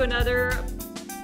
to another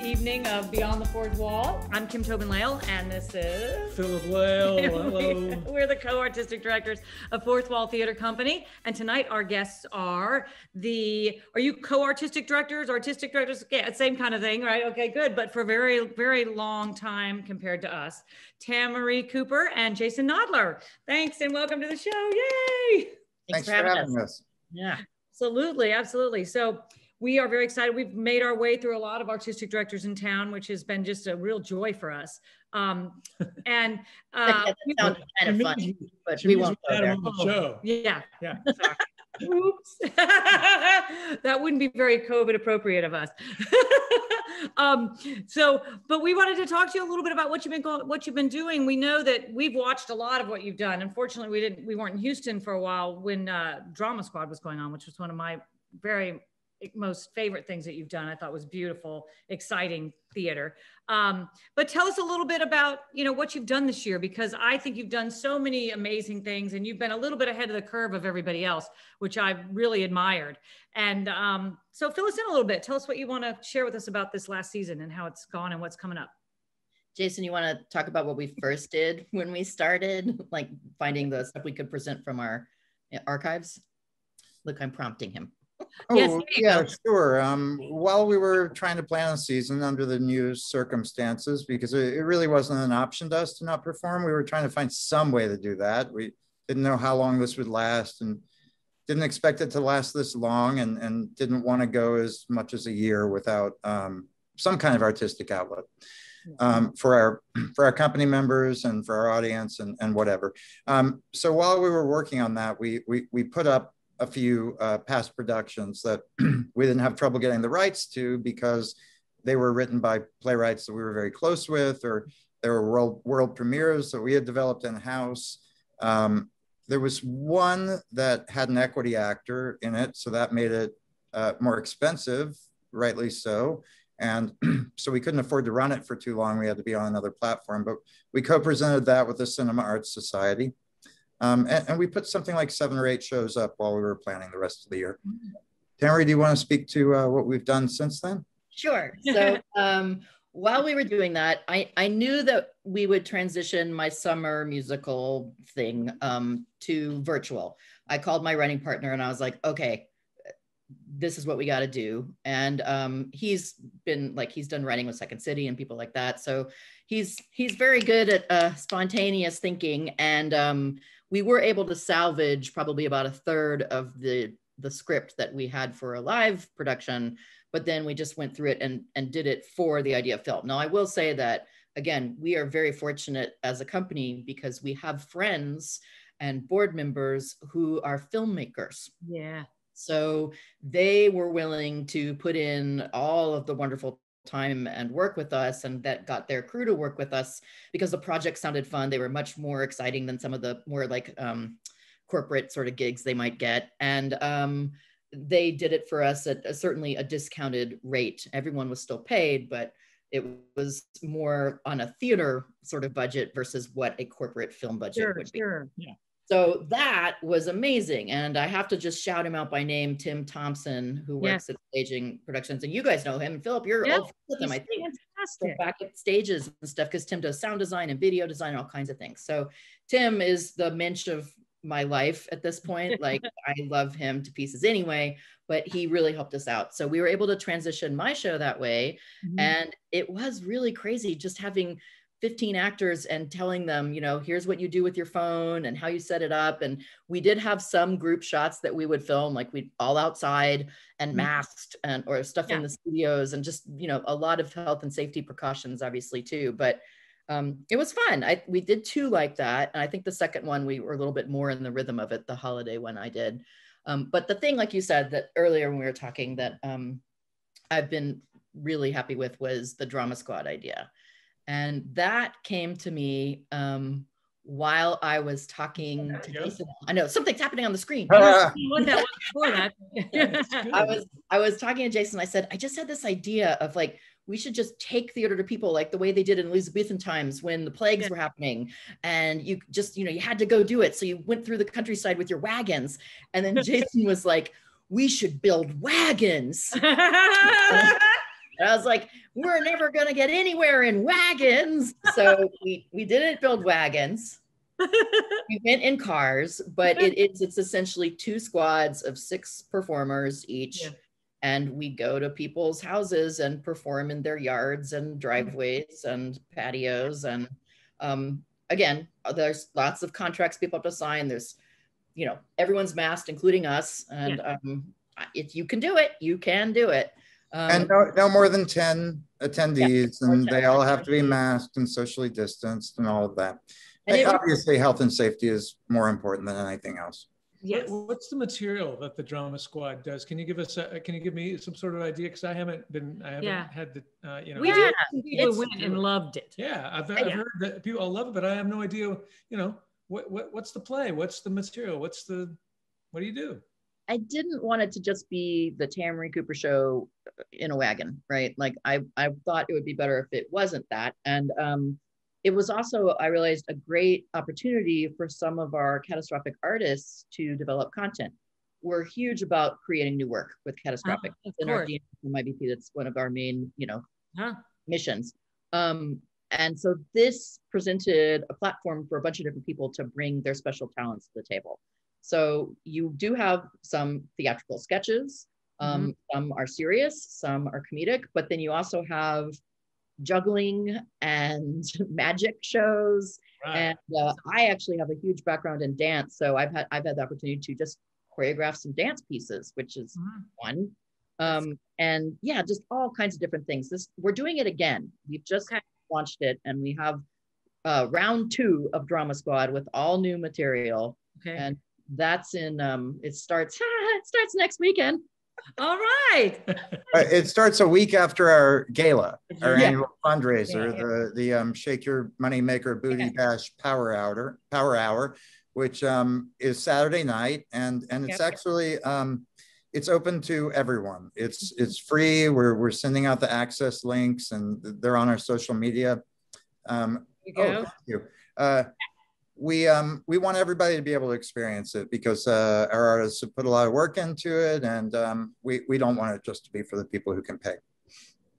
evening of Beyond the Fourth Wall. I'm Kim Tobin Lehl, and this is Philip Lehl. Hello. We're the co-artistic directors of Fourth Wall Theater Company, and tonight our guests are the. Are you co-artistic directors, artistic directors? Yeah, same kind of thing, right? Okay, good. But for a very, very long time compared to us, Tamarie Cooper and Jason Nodler. Thanks and welcome to the show. Yay! Thanks, Thanks for, having, having us. us. Yeah, absolutely, absolutely. So we are very excited. We've made our way through a lot of artistic directors in town, which has been just a real joy for us. Um, and uh, sounds kind of funny, but we won't go there. The show. Yeah. Yeah. Oops. that wouldn't be very COVID appropriate of us. um, so, but we wanted to talk to you a little bit about what you've been going, what you've been doing. We know that we've watched a lot of what you've done. Unfortunately, we didn't, we weren't in Houston for a while when uh, Drama Squad was going on, which was one of my very most favorite things that you've done. I thought was beautiful, exciting theater. Um, but tell us a little bit about you know what you've done this year because I think you've done so many amazing things and you've been a little bit ahead of the curve of everybody else, which I've really admired. And um, so fill us in a little bit. Tell us what you want to share with us about this last season and how it's gone and what's coming up. Jason, you want to talk about what we first did when we started, like finding the stuff we could present from our archives? Look, I'm prompting him. Oh, yes, yeah, sure. Um, while we were trying to plan a season under the new circumstances, because it, it, really wasn't an option to us to not perform, we were trying to find some way to do that. We didn't know how long this would last and didn't expect it to last this long and, and didn't want to go as much as a year without um, some kind of artistic outlet. Um, for our for our company members and for our audience and, and whatever. Um, so while we were working on that, we we, we put up a few uh, past productions that we didn't have trouble getting the rights to because they were written by playwrights that we were very close with, or there were world, world premieres that we had developed in house. Um, there was one that had an equity actor in it, so that made it uh, more expensive, rightly so. And so we couldn't afford to run it for too long. We had to be on another platform, but we co presented that with the Cinema Arts Society. Um, and, and, we put something like seven or eight shows up while we were planning the rest of the year. Tamarie, do you want to speak to uh, what we've done since then? Sure. So um, while we were doing that, I, I knew that we would transition my summer musical thing um, to virtual. I called my running partner and I was like, okay, this is what we got to do. And um, he's been like, he's done writing with Second City and people like that. So he's, he's very good at uh, spontaneous thinking. And um, we were able to salvage probably about a third of the the script that we had for a live production but then we just went through it and and did it for the idea of film. Now i will say that again we are very fortunate as a company because we have friends and board members who are filmmakers. Yeah. So they were willing to put in all of the wonderful time and work with us and that got their crew to work with us. Because the project sounded fun they were much more exciting than some of the more like um, corporate sort of gigs they might get. And um, they did it for us at a, certainly a discounted rate. Everyone was still paid but it was more on a theater sort of budget versus what a corporate film budget sure, would be. sure. yeah so that was amazing. And I have to just shout him out by name, Tim Thompson, who works at Staging Productions. And you guys know him. Philip, you're yeah, with him, I think. Fantastic. Back at stages and stuff, because Tim does sound design and video design and all kinds of things. So Tim is the mensch of my life at this point. Like I love him to pieces anyway, but he really helped us out. So we were able to transition my show that way. Mm-hmm. And it was really crazy just having 15 actors and telling them, you know, here's what you do with your phone and how you set it up. And we did have some group shots that we would film, like we'd all outside and mm-hmm. masked and or stuff yeah. in the studios and just, you know, a lot of health and safety precautions, obviously, too. But um, it was fun. I we did two like that. And I think the second one we were a little bit more in the rhythm of it, the holiday one I did. Um, but the thing, like you said, that earlier when we were talking that um, I've been really happy with was the drama squad idea and that came to me um, while I was talking to Jason. I know something's happening on the screen. I was I was talking to Jason. I said, I just had this idea of like we should just take theater to people like the way they did in Elizabethan times when the plagues yeah. were happening. And you just, you know, you had to go do it. So you went through the countryside with your wagons. And then Jason was like, we should build wagons. And I was like, we're never gonna get anywhere in wagons. So we we didn't build wagons. we went in cars, but it, it's it's essentially two squads of six performers each. Yeah. And we go to people's houses and perform in their yards and driveways and patios. And um, again, there's lots of contracts people have to sign. There's, you know, everyone's masked, including us. And um, if you can do it, you can do it. Um, And no, no more than ten attendees, more and 10 they all have to be masked and socially distanced and all of that. And it- Obviously, health and safety is more important than anything else. Yes. What- What's the material that the drama squad does? Can you give us, a, can you give me some sort of idea? Because I haven't been, I haven't Yeah. had the, uh, you know. We Yeah, did. People it's- went and loved it. Yeah, I've, I've heard that people all love it, but I have no idea, you know, what, what, what's the play? What's the material? What's the, what do you do? I didn't want it to just be the Tamarie Cooper show in a wagon, right? Like I, I thought it would be better if it wasn't that. And um, it was also, I realized, a great opportunity for some of our catastrophic artists to develop content. We're huge about creating new work with catastrophic. Of in our course. DNA from IBP, that's one of our main, you know, Huh? missions. Um, and so this presented a platform for a bunch of different people to bring their special talents to the table. So you do have some theatrical sketches. Um, Some are serious, some are comedic, but then you also have juggling and magic shows. Right. And uh, I actually have a huge background in dance, so I've had I've had the opportunity to just choreograph some dance pieces, which is Mhm. fun. Um, and yeah, just all kinds of different things. This we're doing it again. We've just Okay. launched it, and we have uh, round two of Drama Squad with all new material, Okay. and that's in. Um, it starts. it starts next weekend. All right. Uh, It starts a week after our gala, our Yeah. annual fundraiser, Yeah. the, the um, Shake Your money maker Booty Bash Power Hour, Power Hour, which um, is Saturday night. And, and it's Yep. actually, um, it's open to everyone. It's, it's free. We're, we're sending out the access links and they're on our social media. Um, You Oh, thank you. Uh, we um we want everybody to be able to experience it because uh, our artists have put a lot of work into it, and um, we we don't want it just to be for the people who can pay.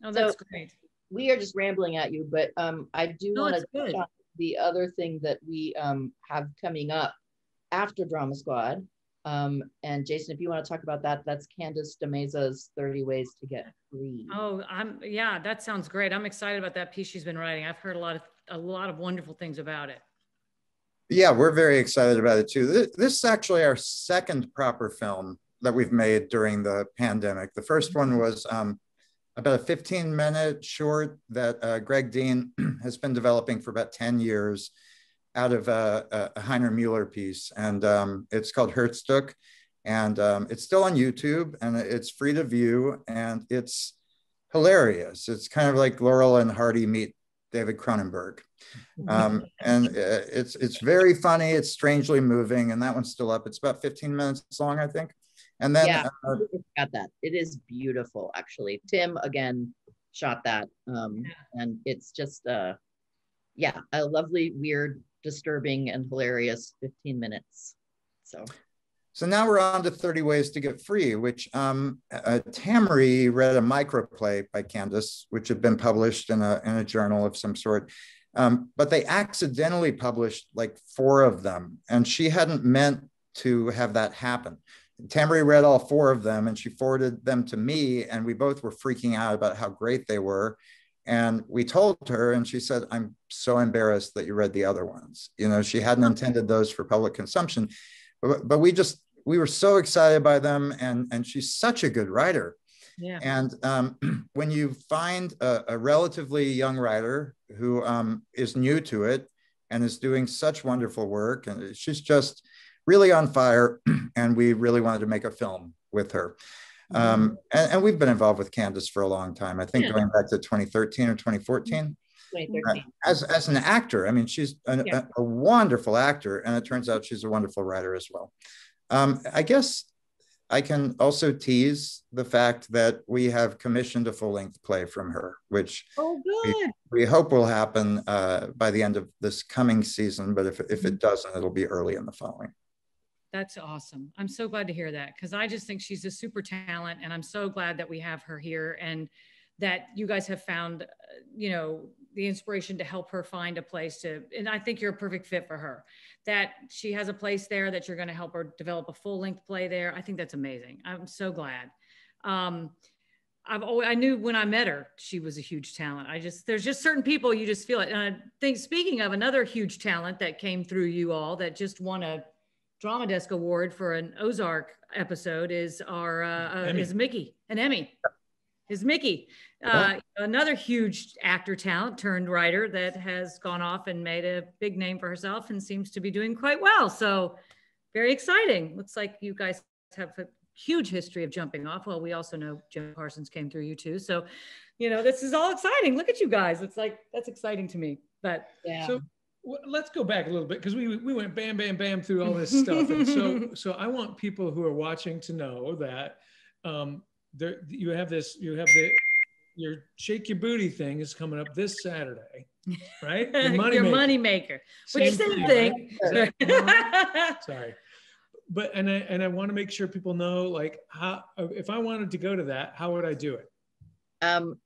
Oh, that's So- great. We are just rambling at you, but um, I do No, want to the other thing that we um, have coming up after Drama Squad. Um, and Jason, if you want to talk about that, that's Candice D'Meza's 30 Ways to Get Free. Oh, I'm yeah, that sounds great. I'm excited about that piece she's been writing. I've heard a lot of a lot of wonderful things about it. Yeah, we're very excited about it too. This, this is actually our second proper film that we've made during the pandemic. The first one was um, about a 15 minute short that uh, Greg Dean has been developing for about 10 years out of a, a Heiner Mueller piece. And um, it's called Herzstück. And um, it's still on YouTube and it's free to view and it's hilarious. It's kind of like Laurel and Hardy meet David Cronenberg. Um, and uh, it's it's very funny. It's strangely moving, and that one's still up. It's about 15 minutes long, I think. And then Yeah. uh, It's got that. It is beautiful, actually. Tim again shot that, um, and it's just uh, yeah, a lovely, weird, disturbing, and hilarious 15 minutes. So so now we're on to 30 Ways to Get Free, which um, uh, Tamarie read a microplay by Candice, which had been published in a, in a journal of some sort. Um, but they accidentally published like four of them, and she hadn't meant to have that happen. Tamarie read all four of them and she forwarded them to me, and we both were freaking out about how great they were. And we told her, and she said, I'm so embarrassed that you read the other ones. You know, she hadn't intended those for public consumption, but, but we just, we were so excited by them. And, and she's such a good writer. Yeah. And um, when you find a, a relatively young writer who um, is new to it and is doing such wonderful work, and she's just really on fire, and we really wanted to make a film with her. Um, and, and we've been involved with Candice for a long time. I think Yeah. going back to 2013 or 2014 2013. as as an actor. I mean, she's an, Yeah. a, a wonderful actor, and it turns out she's a wonderful writer as well. Um, I guess I can also tease the fact that we have commissioned a full length play from her, which Oh, good. we hope will happen uh, by the end of this coming season. But if if it doesn't, it'll be early in the following. That's awesome. I'm so glad to hear that because I just think she's a super talent, and I'm so glad that we have her here. And that you guys have found, uh, you know, the inspiration to help her find a place to, and I think you're a perfect fit for her. That she has a place there that you're going to help her develop a full length play there. I think that's amazing. I'm so glad. Um, I've always, I knew when I met her, she was a huge talent. I just, there's just certain people you just feel it. And I think, speaking of another huge talent that came through you all that just won a Drama Desk Award for an Ozark episode is our, uh, uh, is Miki, an Emmy. Is Miki, uh, another huge actor talent turned writer that has gone off and made a big name for herself and seems to be doing quite well. So, very exciting. Looks like you guys have a huge history of jumping off. Well, we also know Jim Parsons came through you too. So, you know, this is all exciting. Look at you guys. It's like that's exciting to me. But Yeah. So let's go back a little bit because we we went bam bam bam through all this stuff, and so so I want people who are watching to know that um, there you have this you have the your shake your booty thing is coming up this Saturday, right? your money money, maker. maker. Which Same same thing, thing. right? Sorry. But and I and I want to make sure people know like how if I wanted to go to that, how would I do it? Um,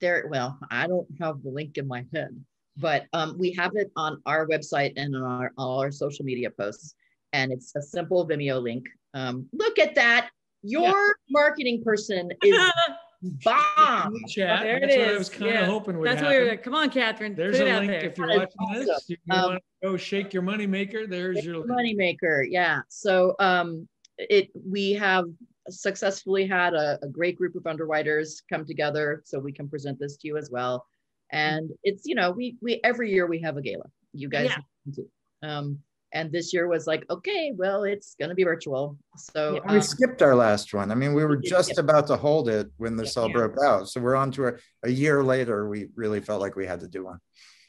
there, well, I don't have the link in my head, but um, we have it on our website and on our, all our social media posts. And it's a simple Vimeo link. Um, look at that. Your marketing person is bomb. Chat. There it That's what I is. was kind of Yeah. hoping would That's happen. where you're come on, Catherine. There's put it a out link there. if you're That is watching this. You, you Um, want to go shake your money maker. There's your link. moneymaker yeah so um it we have successfully had a, a great group of underwriters come together so we can present this to you as well and it's you know we we every year we have a gala you guys Yeah. um and this year was like okay well it's going to be virtual so Yeah, We um, skipped our last one. I mean, we were We just skip. about to hold it when this all Yeah. broke out. So we're on to a, a year later. We really felt like we had to do one.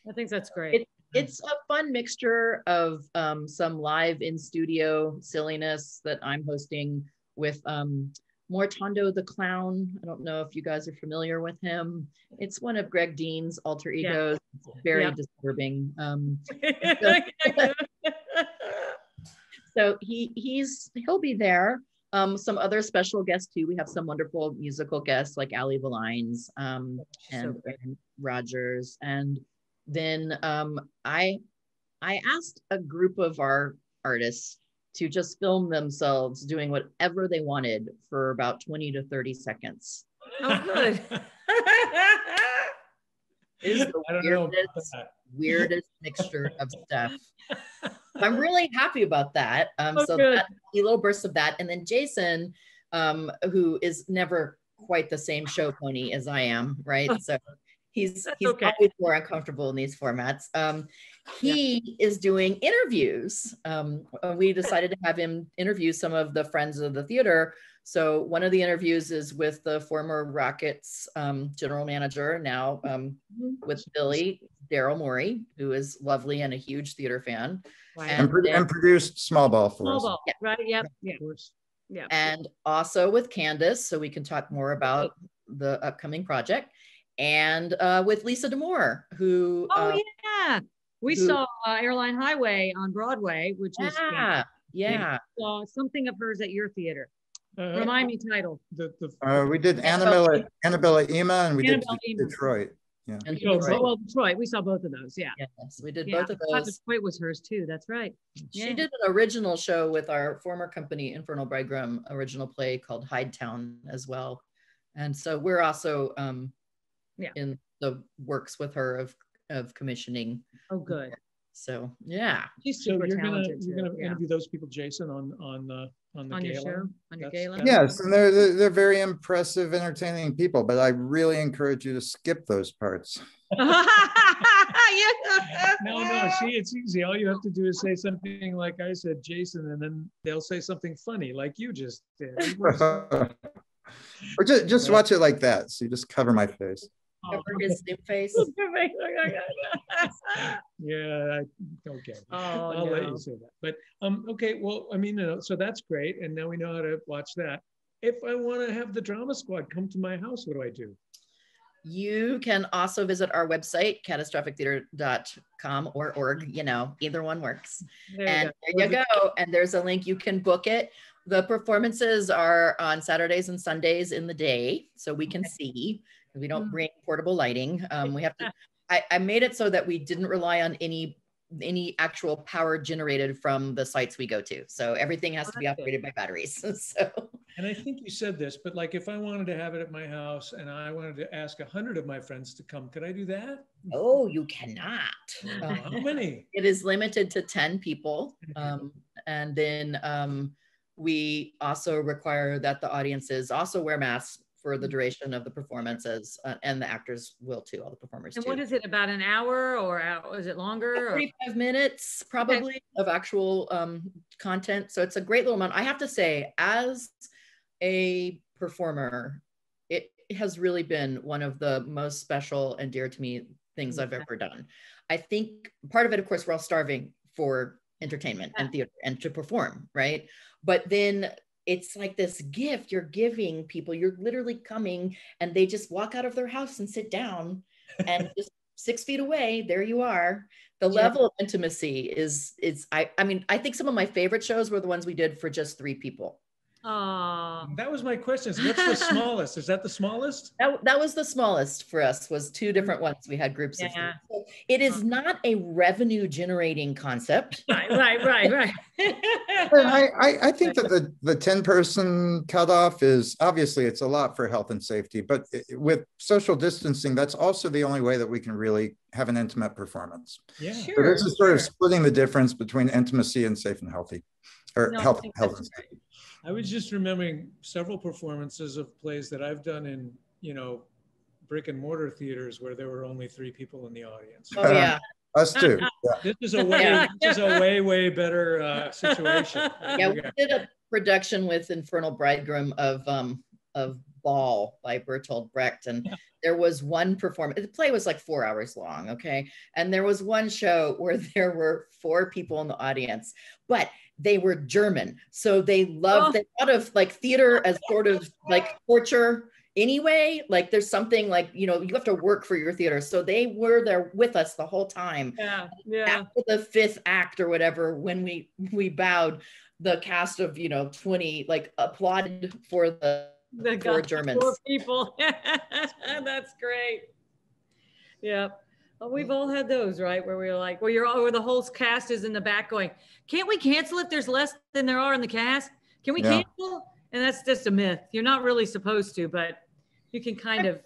I think that's great. it's a fun mixture of um, some live in studio silliness that I'm hosting with um, Mortondo the clown. I don't know if you guys are familiar with him. It's one of Greg Dean's alter egos. It's very Yeah. disturbing. Um, so he he's he'll be there. Um, some other special guests too. We have some wonderful musical guests like Ali Valines um, She's so and, Rogers. And then um, I I asked a group of our artists to just film themselves doing whatever they wanted for about 20 to 30 seconds. oh, good. It is the I don't know about weirdest, mixture of stuff. I'm really happy about that. Um, Oh, so that, a little burst of that, and then Jason, um, who is never quite the same show pony as I am, right? So he's That's he's okay. always more uncomfortable in these formats. Um, he is doing interviews. Um, we decided to have him interview some of the friends of the theater. So one of the interviews is with the former Rockets um, general manager, now um, with Billy Daryl Morey, who is lovely and a huge theater fan, Right. And, pro- and produced Small Ball for Small us. ball, Yeah. right? Yep. Yeah. Yeah. and also with Candice, so we can talk more about the upcoming project, and uh, with Lisa D'Amour, who Oh uh, yeah. We who- saw uh, Airline Highway on Broadway, which was yeah, yeah, saw something of hers at your theater. Uh, Remind me title. The, the, Uh, we did Annabella, Anna Bella Eema and we did Eema. Detroit. And So- Detroit. Oh, well, Detroit. We saw both of those. Yeah. yes, we did yeah. both of I those. Detroit was hers too. That's right. She Yeah. did an original show with our former company, Infernal Bridegroom, original play called Hidetown as well. And so we're also um, Yeah. in the works with her of of commissioning. Oh, good. So yeah, She's so you're gonna talented. you're gonna yeah. interview those people, Jason, on on uh, on the on your show, on your That's- gala. Yes, and they're, they're they're very impressive, entertaining people, but I really encourage you to skip those parts. No, no, see, it's easy. All you have to do is say something like I said, Jason, and then they'll say something funny, like you just did. or just just watch it like that. So you just cover my face. Cover his new face. Yeah, I- okay. oh I'll let you say that. But um, okay, well, I mean, you know, so that's great, and now we know how to watch that. If I want to have the drama squad come to my house, what do I do? You can also visit our website, catastrophic.theater.com or org, you know, either one works. There and go. there you go. And there's a link you can book it. The performances are on Saturdays and Sundays in the day, so we can see. We don't Mm. bring portable lighting. Um, we have to. I, I made it so that we didn't rely on any any actual power generated from the sites we go to. So everything has to be operated by batteries. so And I think you said this, but like if I wanted to have it at my house and I wanted to ask a hundred of my friends to come, could I do that? oh, you cannot. Uh, How many? it is limited to 10 people. Um, and then um, we also require that the audiences also wear masks for the duration of the performances, uh, and the actors will too, all the performers And too. what is it, about an hour or is it longer? or- 45 minutes probably of actual um, content. So it's a great little amount. I have to say, as a performer, it has really been one of the most special and dear to me things I've ever done. I think part of it, of course, we're all starving for entertainment and theater and to perform, right? But then it's like this gift you're giving people. You're literally coming and they just walk out of their house and sit down and just six feet away, there you are. The Yeah. level of intimacy is is I I mean, I think some of my favorite shows were the ones we did for just three people. Aw. That was my question. So What's the smallest? Is that the smallest? That, that was the smallest for us was two different ones we had groups of three. Yeah. So it is not a revenue generating concept Right, right, right, right. I, I, I think that the, the ten person cutoff is, obviously, it's a lot for health and safety, but i- with social distancing, that's also the only way that we can really have an intimate performance. Yeah. So this is sort of splitting the difference between intimacy and safe and healthy, or No, health, health and safety. I was just remembering several performances of plays that I've done in, you know, brick and mortar theaters where there were only three people in the audience. Oh yeah. Us too. Yeah. This is a way, Yeah. this is a way, way better uh, situation. Yeah, we did a production with Infernal Bridegroom of um of Baal by Bertolt Brecht, and Yeah. there was one performance. The play was like four hours long, okay, and there was one show where there were four people in the audience, but they were German, so they loved Oh. they thought of like theater oh, as sort of like torture anyway like there's something like you know you have to work for your theater so they were there with us the whole time Yeah, yeah. after the fifth act or whatever when we we bowed the cast of you know 20 like applauded for the The Four guy- Germans. Four people. That's great. Yeah. Well, we've all had those, right? Where we're like, where you're all, where the whole cast is in the back going, can't we cancel if there's less than there are in the cast? Can we Yeah. cancel? And that's just a myth. You're not really supposed to, but you can kind of,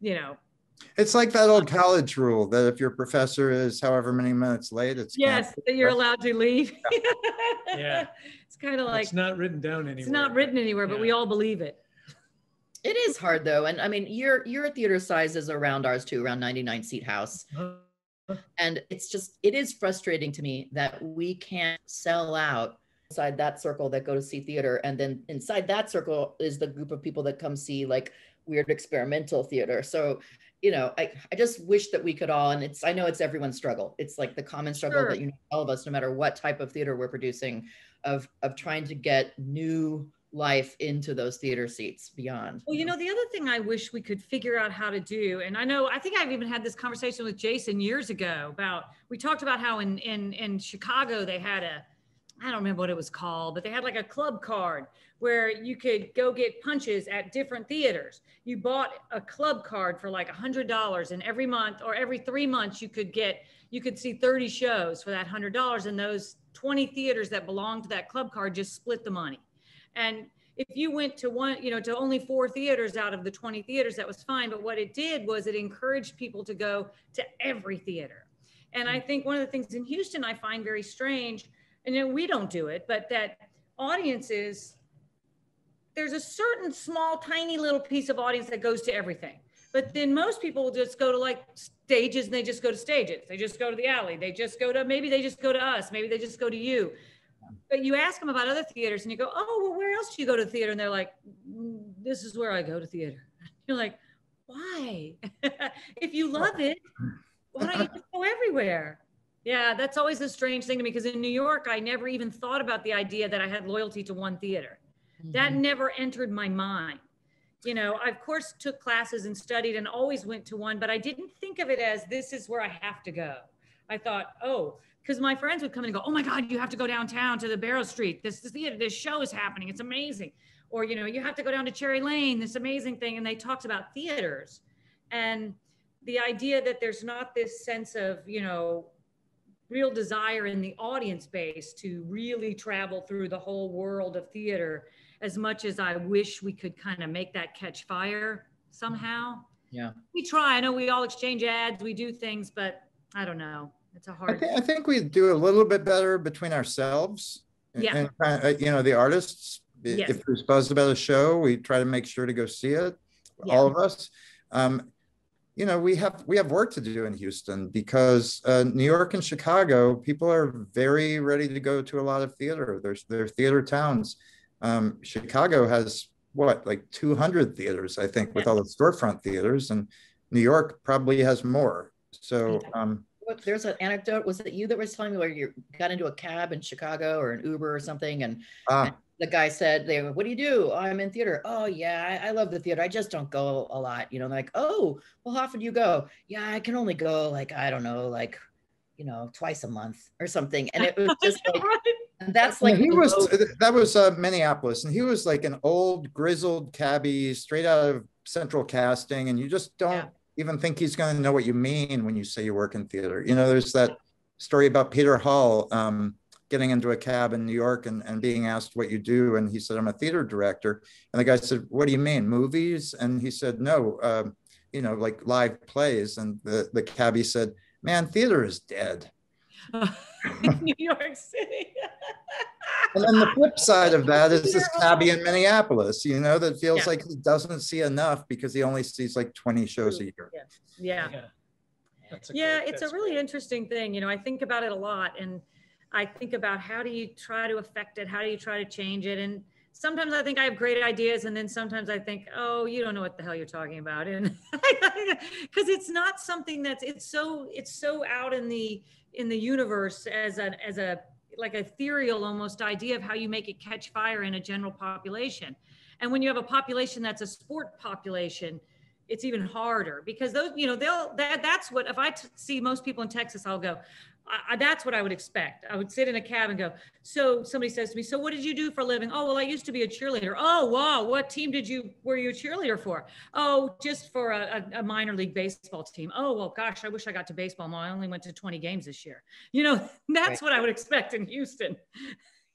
you know, It's like that old college rule that if your professor is however many minutes late, it's yes, canceled. that you're allowed to leave. Yeah. It's kind of like, It's not written down anywhere. it's not written anywhere, but we all believe it. it is hard though and i mean your your theater size is around ours too around 99 seat house Uh-huh. And it's just it is frustrating to me that we can't sell out inside that circle that go to see theater. And then inside that circle is the group of people that come see like weird experimental theater. So you know i, I just wish that we could all and it's i know it's everyone's struggle. It's like the common struggle Sure. that you know all of us no matter what type of theater we're producing of of trying to get new life into those theater seats beyond Well, you know, the other thing I wish we could figure out how to do, and I know I think I've even had this conversation with Jason years ago about we talked about how in in in Chicago they had a I don't remember what it was called, but they had like a club card where you could go get punches at different theaters. You bought a club card for like a hundred dollars, and every month or every three months you could get you could see 30 shows for that hundred dollars, and those 20 theaters that belonged to that club card just split the money. And if you went to one, you know, to only four theaters out of the 20 theaters, that was fine. But what it did was it encouraged people to go to every theater. And I hmm. think one of the things in Houston I find very strange, and you know, we don't do it, but that audiences, there's a certain small, tiny little piece of audience that goes to everything. But then most people will just go to like stages and they just go to stages. They just go to the alley. They just go to, maybe they just go to us. Maybe they just go to you. But you ask them about other theaters and you go, oh, well, where else do you go to theater? And they're like, "Mm, this is where I go to theater. You're like, why? if you love it, why don't you just go everywhere? Yeah, that's always a strange thing to me because in New York, I never even thought about the idea that I had loyalty to one theater. That Mhm. never entered my mind. You know, I of course took classes and studied and always went to one, but I didn't think of it as this is where I have to go. I thought, oh, because my friends would come in and go, oh my God, you have to go downtown to the Barrow Street. This, this theater, this show is happening. It's amazing. Or, you know, you have to go down to Cherry Lane, this amazing thing. And they talked about theaters. and the idea that there's not this sense of you know real desire in the audience base to really travel through the whole world of theater as much as I wish we could kind of make that catch fire somehow. Yeah. We try. I know we all exchange ads, we do things, but I don't know. It's a I, hard. th- I think we do a little bit better between ourselves. Yeah. And, kind you know, the artists, i- Yes. if there's buzz about a show, we try to make sure to go see it, Yeah. all of us. Um, you know, we have we have work to do in Houston because uh, New York and Chicago, people are very ready to go to a lot of theater. There's they're theater towns. Um, Chicago has what like 200 theaters, I think, with all the storefront theaters, and New York probably has more. So um, What, there's an anecdote. Was it you that was telling me where you got into a cab in Chicago or an Uber or something? And ah, the guy said, "They, what do you do? "Oh, I'm in theater. Oh yeah, I, I love the theater. I just don't go a lot. You know, like, oh, well, how often do you go? Yeah, I can only go like I don't know, like, you know, twice a month or something. And it was just like, and that's like he was that was uh, Minneapolis, and he was like an old grizzled cabbie straight out of Central Casting, and you just don't Yeah. Even think he's going to know what you mean when you say you work in theater. You know, there's that story about Peter Hall um, getting into a cab in New York and, and being asked what you do, and he said, "I'm a theater director," and the guy said, "What do you mean, movies?" And he said, "No, um, you know, like live plays," and the the cabbie said, "Man, theater is dead." New York City. And then the flip side of that is this cabbie in Minneapolis, you know, that feels Yeah. like he doesn't see enough because he only sees like 20 shows a year. Yeah. Yeah, it's a really great. interesting thing. You know, I think about it a lot and I think about how do you try to affect it? How do you try to change it? And sometimes I think I have great ideas and then sometimes I think, oh, you don't know what the hell you're talking about. And because it's not something that's it's so it's so out in the in the universe as a as a like a ethereal almost idea of how you make it catch fire in a general population. And when you have a population that's a sport population, it's even harder because those, you know, they'll that that's what if I t- see most people in Texas, I'll go. I, that's what I would expect. I would sit in a cab and go. So somebody says to me, "So what did you do for a living?" Oh, well, I used to be a cheerleader. Oh, wow, what team did you were you a cheerleader for? Oh, just for a, a, minor league baseball team. Oh, well, gosh, I wish I got to baseball. I only went to 20 games this year. You know, that's Right. what I would expect in Houston.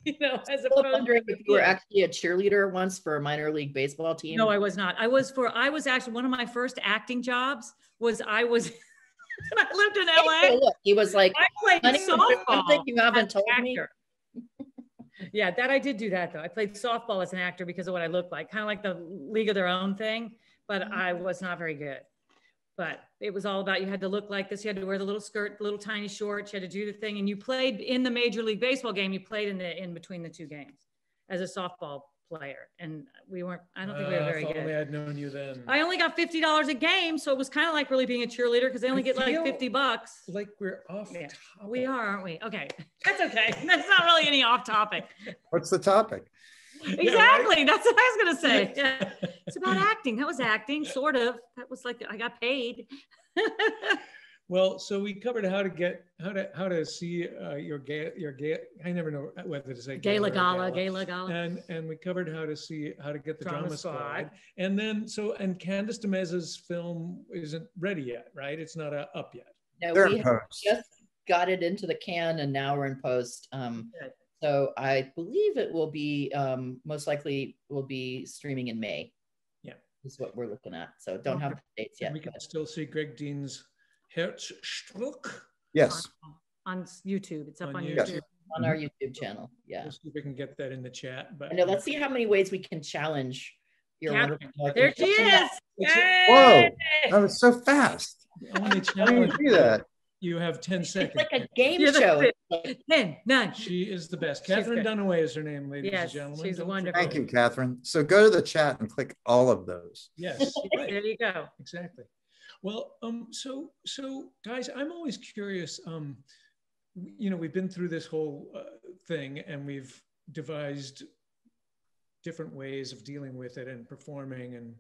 You know, as opposed wondering if you were actually a cheerleader once for a minor league baseball team. No, I was not. I was for, I was actually, one of my first acting jobs was I was, I lived in Hey, LA. look, he was like, I played softball. something you haven't told me. Yeah, that I did do that though. I played softball as an actor because of what I looked like, kind of like the League of Their Own thing, but Mhm. I was not very good. But it was all about you had to look like this, you had to wear the little skirt, the little tiny shorts, you had to do the thing, and you played in the Major League Baseball game. You played in the in between the two games as a softball player, and we weren't. I don't think we were Uh, very if good. I'd known you then. I only got fifty dollars a game, so it was kind of like really being a cheerleader because they only I get like fifty bucks. like we're off. Yeah, topic. We are, aren't we? Okay, that's okay. That's not really any off topic. What's the topic? right. Exactly. That's what I was gonna say. Yeah. It's about acting. That was acting, sort of. That was like I got paid. Well, so we covered how to get how to how to see uh, your gay your gay. I never know whether to say Gala gala or Gala, Gala Gala. And and we covered how to see how to get the Drama drama, Squad. squad. And then so and Candice D'Meza's film isn't ready yet, right? It's not uh, up yet. No, They're we have posts. just got it into the can and now we're in post. Um, Good. so I believe it will be um, most likely will be streaming in May. Yeah. is what we're looking at. So don't have the dates yet. And we can but- still see Greg Dean's Herzstück. Yes. on, on YouTube. It's up on, On YouTube. YouTube. on our YouTube channel. Yeah. We'll see if we can get that in the chat. But I know. Let's see how many ways we can challenge your Catherine. There she is. It's a- That was so fast. only How do you challenge. do that? You have 10 It's seconds. like a game Yeah, that's show. it. It's like- She is the best. She's Catherine good. Dunaway is her name, ladies Yes, and gentlemen. she's Don't wonderful. Thank you, Catherine. So go to the chat and click all of those. Yes, right. There you go. exactly. Well, um, so so guys, I'm always curious. Um, you know, we've been through this whole uh, thing, and we've devised different ways of dealing with it and performing and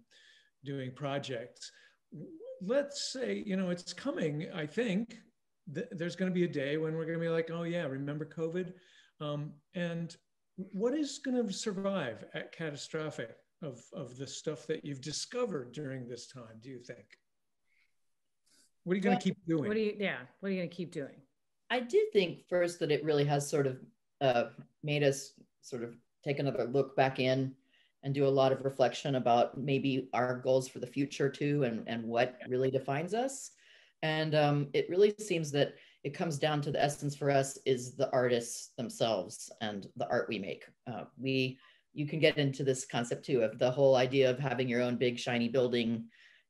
doing projects. Let's say, you know, it's coming. I think th- there's going to be a day when we're going to be like, oh yeah, remember COVID? Um, and what is going to survive at catastrophic of, of the stuff that you've discovered during this time, do you think? What are you going to keep doing? What are you, yeah, what are you going to keep doing? I do think first that it really has sort of uh, made us sort of take another look back in and do a lot of reflection about maybe our goals for the future too and, and what really defines us. And um, it really seems that it comes down to the essence for us is the artists themselves and the art we make. Uh, we, you can get into this concept too of the whole idea of having your own big shiny building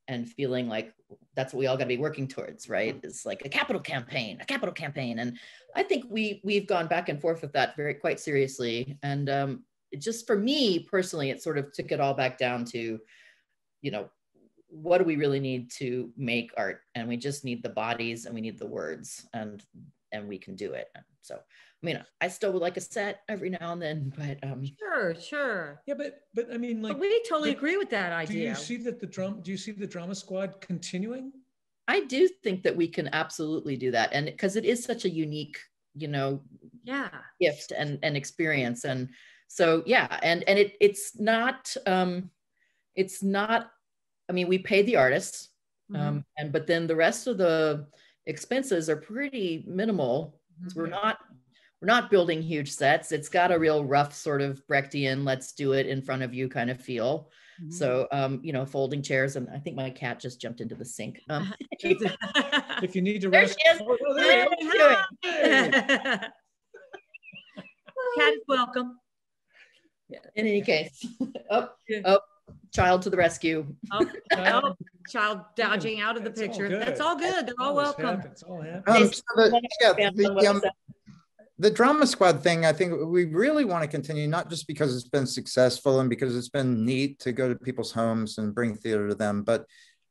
and feeling like that's what we all got to be working towards right? It's like a capital campaign a capital campaign. And i think we we've gone back and forth with that very quite seriously. And um, just for me personally it sort of took it all back down to you know what do we really need to make art and we just need the bodies and we need the words and and we can do it so I mean, I still would like a set every now and then, but um Sure, sure. Yeah, but but I mean, like But we totally but agree with that idea. do you see that the drum? Do you see the drama squad continuing? I do think that we can absolutely do that. And because it is such a unique, you know, yeah. gift and, and experience. And so yeah, and and it it's not um it's not, I mean, we pay the artists, Mhm. um, and but then the rest of the expenses are pretty minimal. Mhm. We're not we're not building huge sets. It's got a real rough sort of Brechtian, let's do it in front of you kind of feel. Mhm. So um, you know, folding chairs, and I think my cat just jumped into the sink. Um, If you need to There rest, she is. oh, oh, there you Hey, go. doing? Hey. Cat is welcome. Yeah. in any case, oh, Yeah. Child to the rescue. Oh, Well, oh, child dodging out of the that's picture. good. That's all good. They're all welcome. happens, all. Um, so the, yeah, the, um, the drama squad thing, I think we really want to continue, not just because it's been successful and because it's been neat to go to people's homes and bring theater to them, but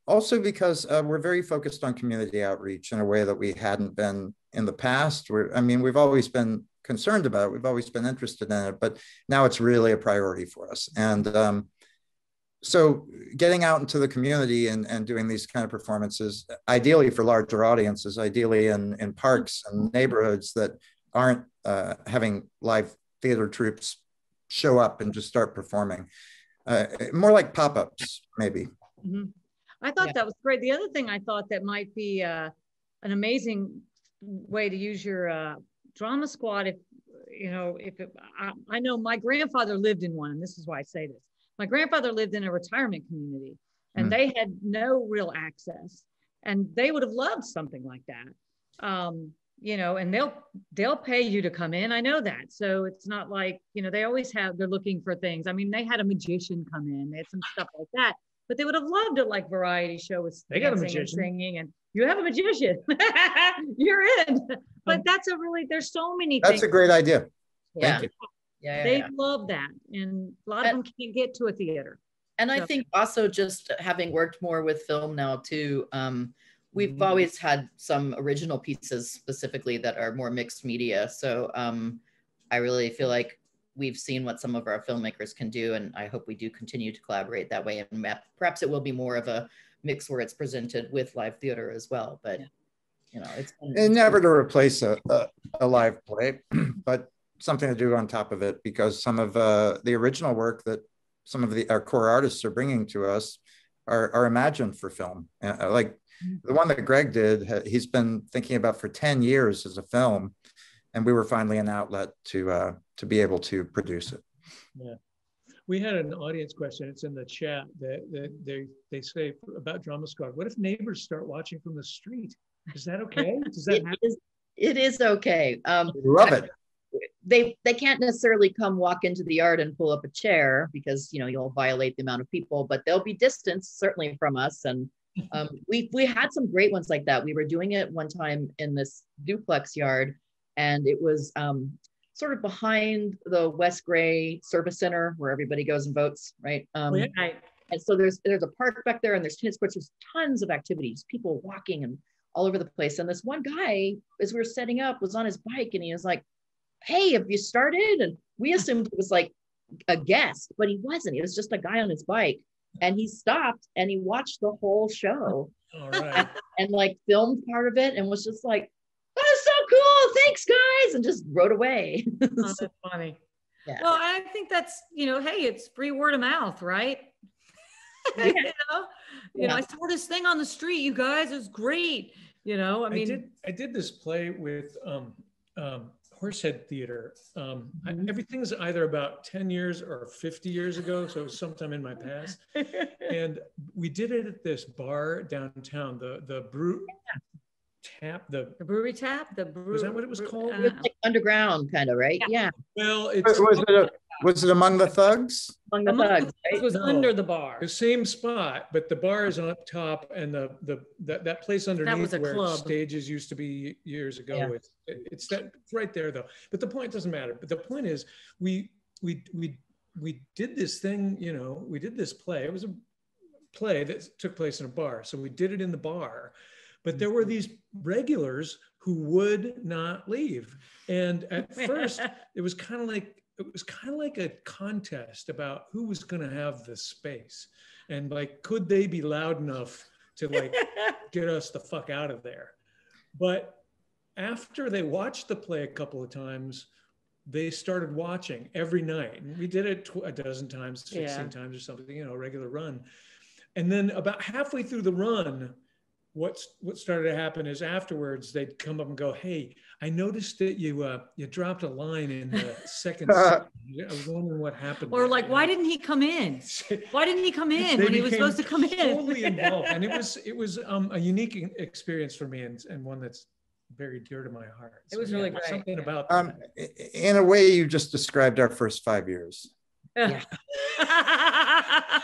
also because uh, we're very focused on community outreach in a way that we hadn't been in the past. We're, I mean, we've always been concerned about it. We've always been interested in it, but now it's really a priority for us. And um, so getting out into the community and, and doing these kind of performances, ideally for larger audiences, ideally in, in parks and neighborhoods that aren't uh, having live theater troupes show up and just start performing. Uh, more like pop-ups, maybe. Mhm. I thought Yeah. that was great. The other thing I thought that might be uh, an amazing way to use your uh, drama squad, if you know, if it, I, I know my grandfather lived in one, and this is why I say this. My grandfather lived in a retirement community, and Mm. they had no real access, and they would have loved something like that. Um, you know, and they'll they'll pay you to come in. I know that, so it's not like you know they always have. They're looking for things. I mean, they had a magician come in. They had some stuff like that but they would have loved a like variety show with They got a dancing and magician. singing and you have a magician you're in but Um, that's a really there's so many That's things a great idea. Yeah. You. Yeah, yeah, they yeah. love that and a lot of them can't get to a theater And I think also just having worked more with film now too, um, we've Mhm. always had some original pieces specifically that are more mixed media. So um, I really feel like we've seen what some of our filmmakers can do, and I hope we do continue to collaborate that way. And map, perhaps it will be more of a mix where it's presented with live theater as well. But Yeah. you know, it's been, And never to replace a, a, a live play, but something to do on top of it because some of uh, the original work that some of the our core artists are bringing to us are, are imagined for film. Uh, like the one that Greg did, he's been thinking about for 10 years as a film. And we were finally an outlet to uh, to be able to produce it. Yeah. We had an audience question. It's in the chat that, that they they say about Drama Squad. What if neighbors start watching from the street? Is that okay? Does that it happen? is, it is okay. Um, love it. They they can't necessarily come walk into the yard and pull up a chair because you know you'll violate the amount of people but they'll be distanced certainly from us. And um, we we had some great ones like that. We were doing it one time in this duplex yard and it was um, sort of behind the west gray service center where everybody goes and votes right? Um, Oh, yeah. and so there's there's a park back there and there's tennis courts. There's tons of activities people walking and all over the place. And this one guy as we were setting up was on his bike and he was like hey have you started? And we assumed it was like a guest but he wasn't. He was just a guy on his bike and he stopped and he watched the whole show. All right. and like filmed part of it and was just like oh so cool. Thanks guys and just rode away. Oh, that's funny. yeah. Well i think that's you know hey it's free word of mouth right? You know, you know, I saw this thing on the street. You guys, it was great. You know, I mean, I did, I did this play with um, um, Horsehead Theater. Um, I, Mhm. everything's either about 10 years or 50 years ago, so it was sometime in my past. And we did it at this bar downtown, the the brew tap. The the brewery tap. The brew, Was that what it was called? uh, It's like underground kind of, right? Yeah. well, it's Was it, a- was it among the thugs? Among the among the thugs, thugs right? was No. under the bar. the same spot, but the bar is up top, and the the that, that place underneath was a where club. stages used to be years ago. Yeah. It's it's that it's right there though. But the point doesn't matter. But the point is, we we we we did this thing. You know, we did this play. It was a play that took place in a bar, so we did it in the bar. But there were mm-hmm. these regulars who would not leave, and at first it was kind of like it was kind of like a contest about who was going to have the space. And like could they be loud enough to like get us the fuck out of there? But after they watched the play a couple of times they started watching every night. And we did it tw- a dozen times 16 Yeah. times or something you know a regular run. And then about halfway through the run what's what started to happen is afterwards they'd come up and go hey i noticed that you uh you dropped a line in the second i was wondering what happened or there," like, why didn't he come in? Why didn't he come in when he was supposed to come in? totally involved and it was it was um, a unique experience for me and, and one that's very dear to my heart It was yeah, really there's great. something about Um, that. in a way, you just described our first five years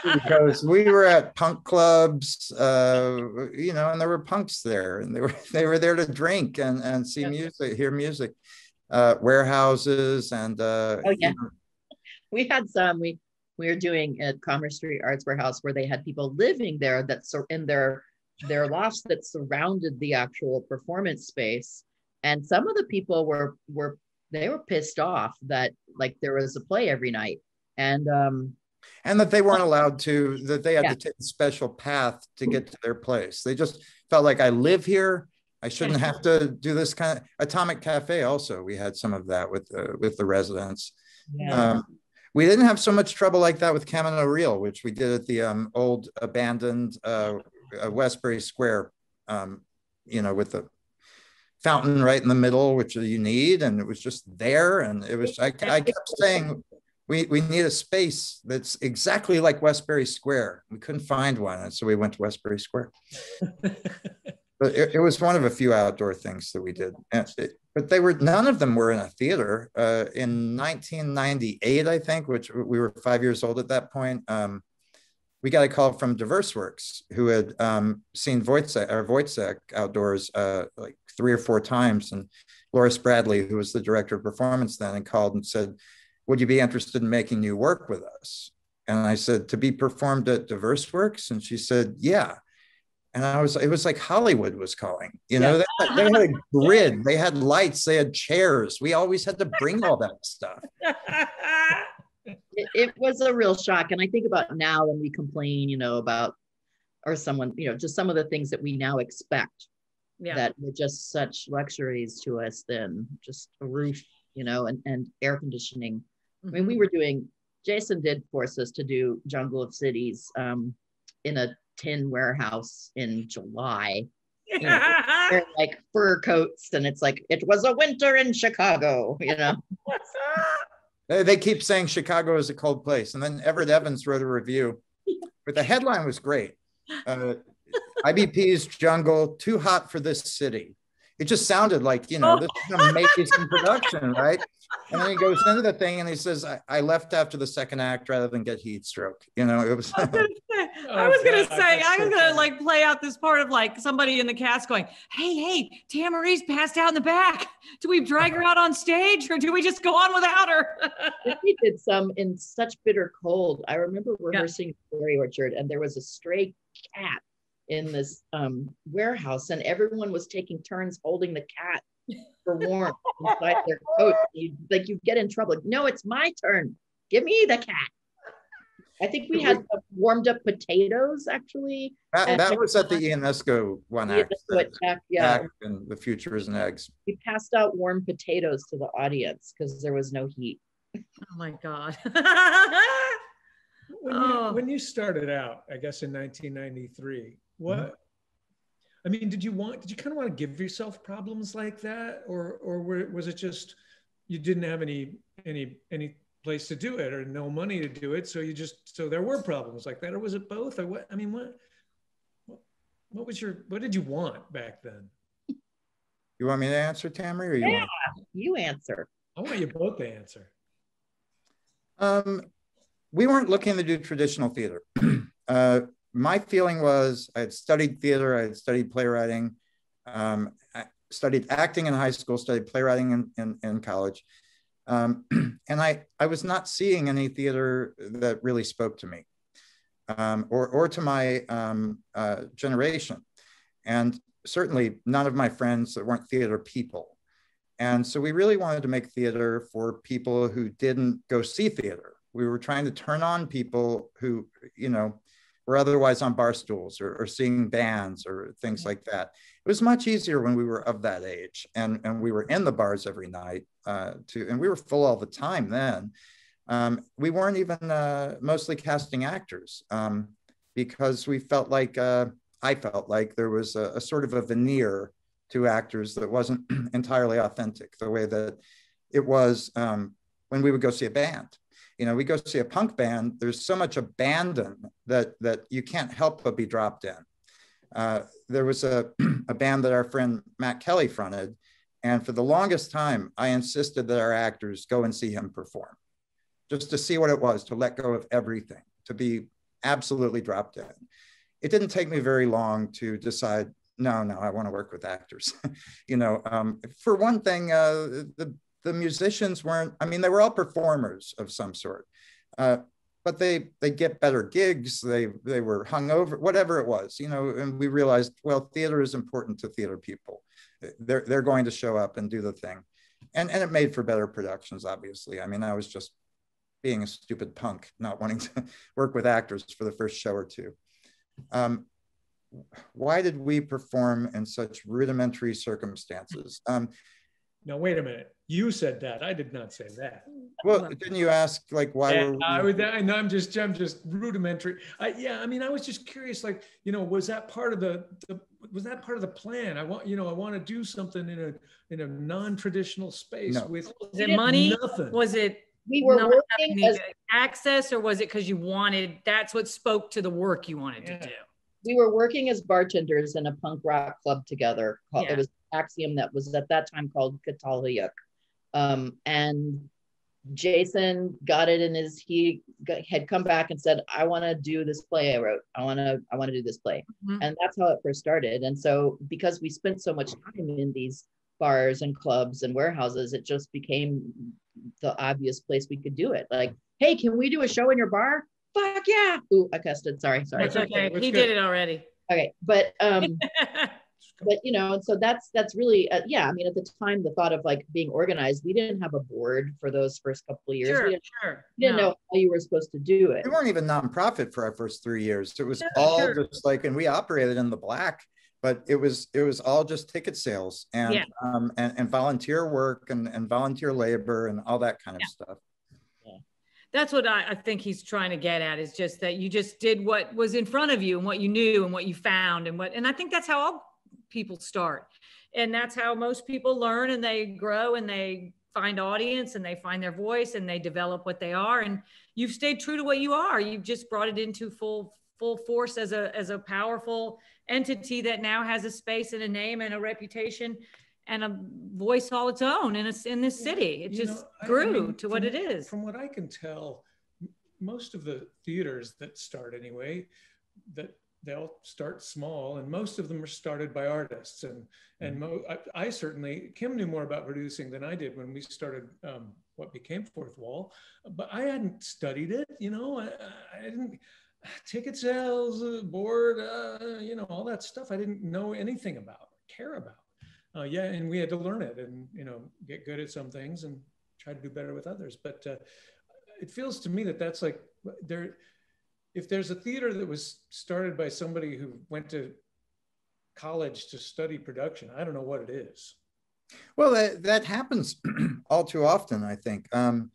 because we were at punk clubs, uh, you know, and there were punks there, and they were they were there to drink and and see Yeah. music, hear music, uh, warehouses, and uh, Oh, you yeah. know, We had some, we, we were doing at Commerce Street Arts Warehouse where they had people living there that so in their, their lofts that surrounded the actual performance space. And some of the people were, were, they were pissed off that like there was a play every night. And, um, and that they weren't allowed to, that they had Yeah. to take a special path to get to their place. They just felt like I live here. I shouldn't have to do this kind of Atomic Cafe. Also, we had some of that with the with the residents. yeah. Um, we didn't have so much trouble like that with Camino Real, which we did at the um, old abandoned uh, uh, Westbury Square, um, you know, with the fountain right in the middle, which you need. And it was just there. And it was, I, I kept saying, we, we need a space that's exactly like Westbury Square. We couldn't find one. And so we went to Westbury Square. But it, it was one of a few outdoor things that we did. It- but they were none of them were in a theater. Uh, in 1998, I think, which we were five years old at that point, um, we got a call from Diverse Works, who had um, seen Woyzeck, or outdoors uh, like three or four times, and Loris Bradley, who was the director of performance then, and called and said, "Would you be interested in making new work with us?" And I said, "To be performed at Diverse Works," and she said, "Yeah." and I was it was like Hollywood was calling. You know, they, had- they had a grid, they had lights, they had chairs. We always had to bring all that stuff. it, it was a real shock. And I think about now when we complain, you know, about, or someone, you know, just some of the things that we now expect yeah. that were just such luxuries to us then, just a roof, you know, and, and air conditioning. I mean, we were doing, Jason did force us to do Jungle of Cities um, in a tin warehouse in July, wearing like fur coats. And it's like, it was a winter in Chicago, you know? They, they keep saying Chicago is a cold place. And then Everett Evans wrote a review, but the headline was great. Uh, IBP's jungle, too hot for this city. It just sounded like, you know, oh. this is an amazing production, right? And then he goes into the thing and he says, I, I left after the second act rather than get heat stroke. You know, it was. I was gonna say, I Oh, was gonna say, I was gonna like play out this part of like somebody in the cast going, "Hey, hey, Tamarie's passed out in the back. Do we drag her out on stage or do we just go on without her?" we did some in such bitter cold. I remember rehearsing Yeah. rehearsing Fairy Orchard, and there was a stray cat in this um, warehouse, and everyone was taking turns holding the cat for warmth inside their coat. You, like you get in trouble. No, it's my turn. Give me the cat. I think we had warmed up potatoes actually. That, that was at the Ionesco one Yeah, act. that's what Jack- yeah, act and the future is in eggs. we passed out warm potatoes to the audience because there was no heat. oh my god. When, Oh. you, when you started out, I guess in 1993, what? Mm-hmm. I mean, did you want? Did you kind of want to give yourself problems like that, or or were, was it just you didn't have any any any place to do it or no money to do it, so you just so there were problems like that, or was it both, or what? I mean, what? What, what was your? What did you want back then? You want me to answer, Tammy, or you Yeah. want? You answer. I want you both to answer. Um, we weren't looking to do traditional theater. uh, my feeling was I had studied theater, I had studied playwriting, um, studied acting in high school, studied playwriting in, in, in college. Um, and I, I was not seeing any theater that really spoke to me um, or, or to my um, uh, generation. And certainly none of my friends that weren't theater people. And so we really wanted to make theater for people who didn't go see theater. We were trying to turn on people who, you know, were otherwise on bar stools or, or seeing bands or things like that. It was much easier when we were of that age and, and we were in the bars every night uh, to, and we were full all the time then. Um, we weren't even uh, mostly casting actors um, because we felt like, uh, I felt like there was a, a sort of a veneer to actors that wasn't entirely authentic the way that it was um, when we would go see a band you know we go see a punk band there's so much abandon that that you can't help but be dropped in uh, there was a, a band that our friend matt kelly fronted and for the longest time i insisted that our actors go and see him perform just to see what it was to let go of everything to be absolutely dropped in it didn't take me very long to decide no, no, I want to work with actors. you know, um, for one thing, uh, the the musicians weren't. I mean, they were all performers of some sort, uh, but they they get better gigs. They they were hung over, whatever it was. You know, and we realized, well, theater is important to theater people. They're they're going to show up and do the thing, and and it made for better productions. Obviously, I mean, I was just being a stupid punk, not wanting to work with actors for the first show or two. Um, why did we perform in such rudimentary circumstances? Um, Now, wait a minute. You said that. I did not say that. well, didn't you ask like why Yeah, were we? I, would, I know I'm just I'm just rudimentary. I, yeah, I mean, I was just curious. Like, you know, was that part of the, the was that part of the plan? I want you know I want to do something in a in a non-traditional space No. with Was it money? nothing. Was it We were not working as access or was it because you wanted, that's what spoke to the work you wanted to do? We were working as bartenders in a punk rock club together. Called, Yeah. It was Axiom that was at that time called Catal Huyuk. Um, and Jason got it in his, he got, had come back and said, I want to do this play I wrote. I want to, I want to do this play. Mhm. And that's how it first started. And so because we spent so much time in these bars and clubs and warehouses, it just became the obvious place we could do it. Like, hey, can we do a show in your bar? Fuck yeah. Ooh, I cussed it. Sorry, sorry. That's okay. That's He good. did it already. Okay, but um, but you know, and so that's that's really uh, yeah. I mean, at the time, the thought of like being organized, we didn't have a board for those first couple of years. Sure, We didn't, sure. we didn't No. know how you were supposed to do it. we weren't even nonprofit for our first three years. It was Yeah, all sure. just like, and we operated in the black, but it was it was all just ticket sales and Yeah. um, and, and volunteer work and, and volunteer labor and all that kind of Yeah. stuff. That's what I, I think he's trying to get at is just that you just did what was in front of you and what you knew and what you found and what, and I think that's how all people start. And that's how most people learn and they grow and they find audience and they find their voice and they develop what they are. And you've stayed true to what you are. You've just brought it into full, full force as a, as a powerful entity that now has a space and a name and a reputation and a voice all its own in, a, in this city. It You just know, I- I grew mean, to what from- it is. From what I can tell, most of the theaters that start anyway, that they'll start small, and most of them are started by artists. And and mo- I, I certainly Kim knew more about producing than I did when we started um, what became Fourth Wall, but I hadn't studied it. You know, I, I didn't ticket sales, uh, board, uh, you know, all that stuff. I didn't know anything about, care about. Uh, yeah, and we had to learn it, and you know, get good at some things and try to do better with others. But uh, it feels to me that that's like there. If there's a theater that was started by somebody who went to college to study production, I don't know what it is. Well, that, that happens all too often, I think. Um,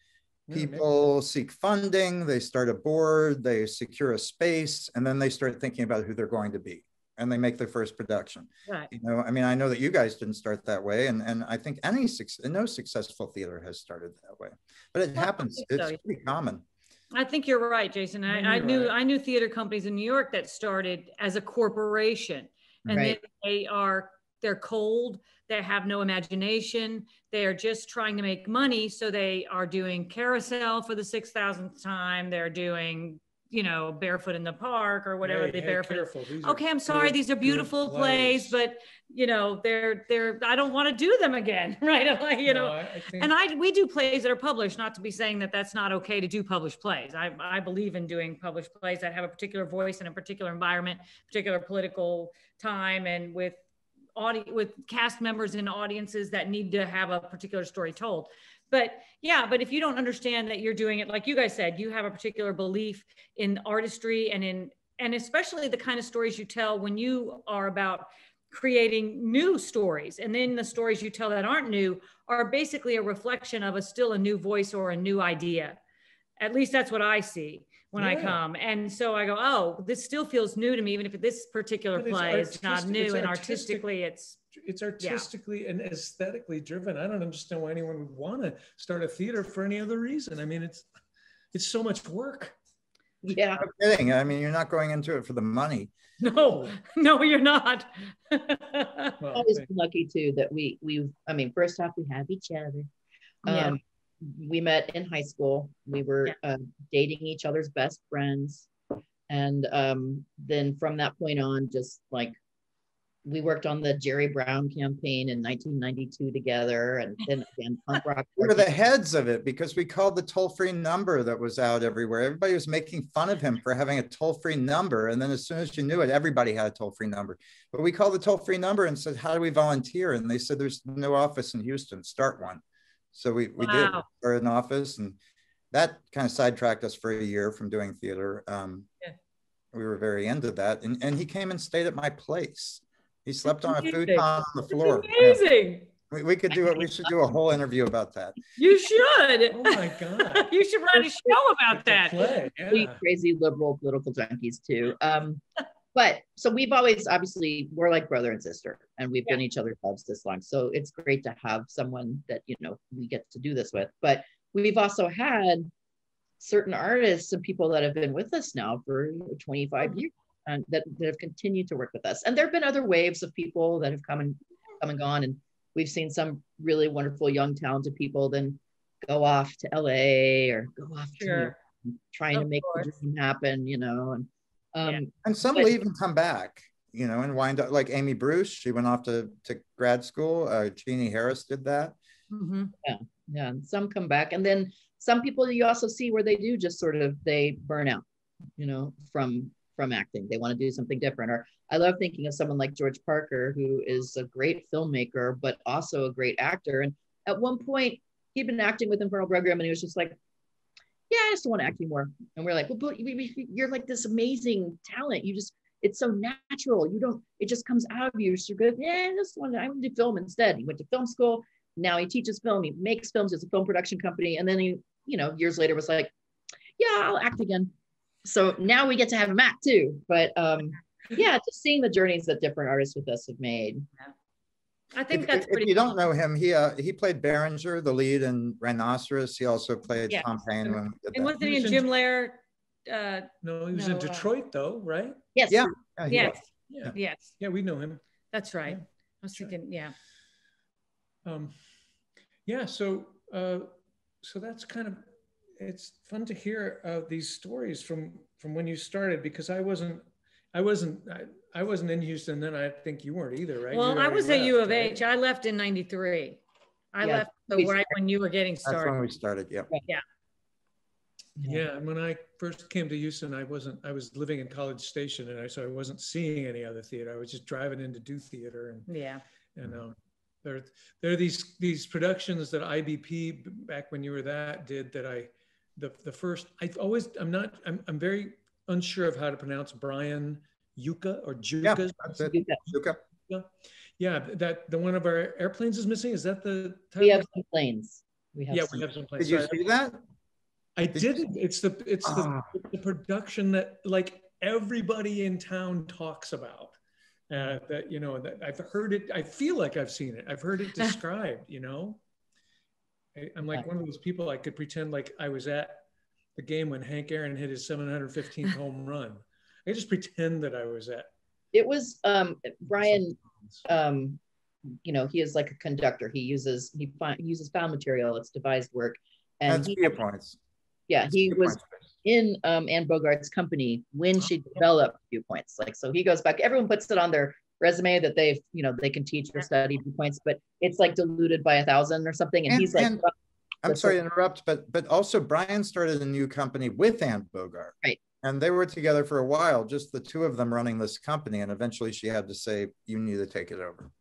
Yeah, people seek funding, they start a board, they secure a space, and then they start thinking about who they're going to be and they make their first production. Right. You know, I mean, I know that you guys didn't start that way, and, and I think any no successful theater has started that way, but it Well, happens. think It's yeah. pretty common. I think you're right, Jason. I, I knew right. I knew theater companies in New York that started as a corporation, and Right. then they are they're cold. They have no imagination. They are just trying to make money, so they are doing carousel for the six thousandth time. They're doing you know barefoot in the park or whatever Hey, they hey, barefoot. are Okay, I'm sorry. These are beautiful plays, but you know they're they're. I don't want to do them again, right? Like, you No, know. I, I think, And I, we do plays that are published, not to be saying that that's not okay to do published plays. I, I believe in doing published plays that have a particular voice in a particular environment, particular political time, and with audience, with cast members and audiences that need to have a particular story told. But yeah, but if you don't understand that you're doing it, like you guys said, you have a particular belief in artistry and in, and especially the kind of stories you tell when you are about creating new stories. And then the stories you tell that aren't new are basically a reflection of a still a new voice or a new idea. At least that's what I see when I come. And so I go, oh, this still feels new to me, even if this particular play is not new and artistic. artistically it's it's artistically and aesthetically driven. I don't understand why anyone would want to start a theater for any other reason. I mean, it's it's so much work. Yeah. No kidding. I mean, you're not going into it for the money. no, no, you're not. Well, always thank- been lucky too that we we I mean first off we have each other. Yeah. Um, we met in high school. We were Yeah. uh, dating each other's best friends, and um, then from that point on, just like we worked on the Jerry Brown campaign in 1992 together, and then again punk rock. We were the heads of it because we called the toll-free number that was out everywhere. Everybody was making fun of him for having a toll-free number. And then as soon as you knew it, everybody had a toll-free number. But we called the toll-free number and said, how do we volunteer? And they said, there's no office in Houston, start one. So we, we did Wow. start an office and that kind of sidetracked us for a year from doing theater. Um, Yeah. We were very into that. And, and he came and stayed at my place. He slept on a amazing. futon on the It's floor. Yeah. amazing. We, we could do it. We should do a whole interview about that. You should. Oh my God. you should write a show about that. play, we yeah. crazy liberal political junkies too. Um, but so we've always obviously we're like brother and sister, and we've been each other's jobs this long. So it's great to have someone that you know we get to do this with. But we've also had certain artists and people that have been with us now for 25 years and that, that have continued to work with us. And there have been other waves of people that have come and come and gone. And we've seen some really wonderful young talented people then go off to LA or go off to Sure. trying to Of make the dream happen, you know. And um, Yeah. And some But- will even come back, you know, and wind up like Amy Bruce. She went off to, to grad school. Uh, Jeannie Harris did that. Mhm. yeah, and some come back, and then some people you also see where they do just sort of they burn out, you know, from from acting. They want to do something different. Or I love thinking of someone like George Parker, who is a great filmmaker, but also a great actor. And at one point, he'd been acting with Infernal Bridegroom, and he was just like, "Yeah, I just want to act anymore." And we're like, "Well, but you- you- you're like this amazing talent. You just it's so natural. You don't. It just comes out of you. You're so good. Yeah, I just want to. I want to do film instead." He went to film school. Now he teaches film. He makes films. It's a film production company, and then he, you know, years later was like, "Yeah, I'll act again." So now we get to have him act too. But um, yeah, just seeing the journeys that different artists with us have made. I think If, that's if pretty you cool. don't know him, he uh, he played Berenger, the lead in Rhinoceros. He also played Yes. Tom Paine when we did And wasn't he He in Jim Lair? Uh, No, he was No, in uh, Detroit though, right? Yes. Yeah. Yeah, yes. Yeah. yes, Yeah, we know him. that's right. Yeah. I was Sure. thinking, yeah. Um, yeah, so uh, so that's kind of it's fun to hear uh, these stories from from when you started because I wasn't I wasn't I, I wasn't in Houston then. I think you weren't either, right? Well, I already was at U of right? H. I left in '93. I Yeah, left the, we right when you were getting started That's when we started. Yeah. Yeah, yeah and when I first came to Houston, I wasn't. I was living in College Station, and I so I wasn't seeing any other theater. I was just driving in to do theater, and Yeah. and uh, there there are these these productions that IBP back when you were that did that I the the first I always I'm not I'm I'm very unsure of how to pronounce Brian Yuka or Yeah, Juka. that's it. We Yeah, that the one of our airplanes is missing. Is that the We have some planes. We have yeah, some. we have some planes. Did you Sorry. see that? I didn't. It's the it's the, Ah. the production that like everybody in town talks about. Uh, that you know that I've heard it. I feel like I've seen it. I've heard it described. You know, I, I'm like one of those people. I could pretend like I was at the game when Hank Aaron hit his 715th home run. I just pretend that I was at. It was um, Brian. Um, you know, he is like a conductor. He uses he, fi- he uses found material. It's devised work, and That's he, viewpoints. yeah, he was Viewpoints. in um, Anne Bogart's company when she developed viewpoints. Like, so he goes back. Everyone puts it on their resume that they've, you know, they can teach or study viewpoints, but it's like diluted by a thousand or something. And, And- he's like, and- "Well, I'm sorry to interrupt, but but also Brian started a new company with Anne Bogart. Right. And they were together for a while, just the two of them running this company. And eventually she had to say, you need to take it over.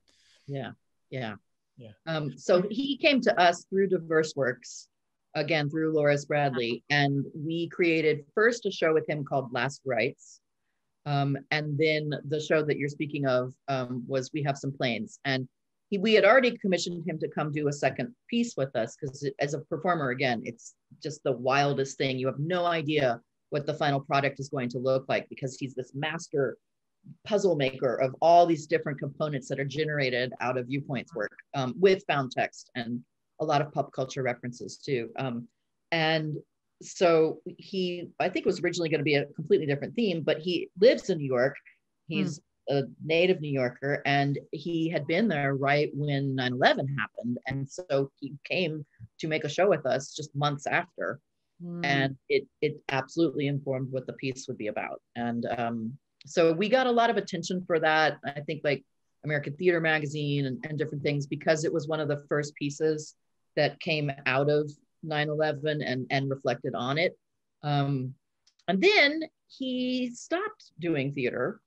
yeah, yeah, Yeah. Um, so he came to us through Diverse Works, again through Loris Bradley, and we created first a show with him called Last Rites. Um, and then the show that you're speaking of um, was We Have Some Planes. And he, we had already commissioned him to come do a second piece with us because as a performer, again, it's just the wildest thing. You have no idea what the final product is going to look like because he's this master puzzle maker of all these different components that are generated out of viewpoints work um, with found text and a lot of pop culture references too. Um, and so he, I think, was originally going to be a completely different theme, but he lives in New York. He's a native New Yorker, and he had been there right when 9 11 happened. And so he came to make a show with us just months after. Mm. And it, it absolutely informed what the piece would be about. And um, so we got a lot of attention for that. I think like American Theater Magazine and, and different things because it was one of the first pieces that came out of 9-11 and, and reflected on it. Um, and then he stopped doing theater.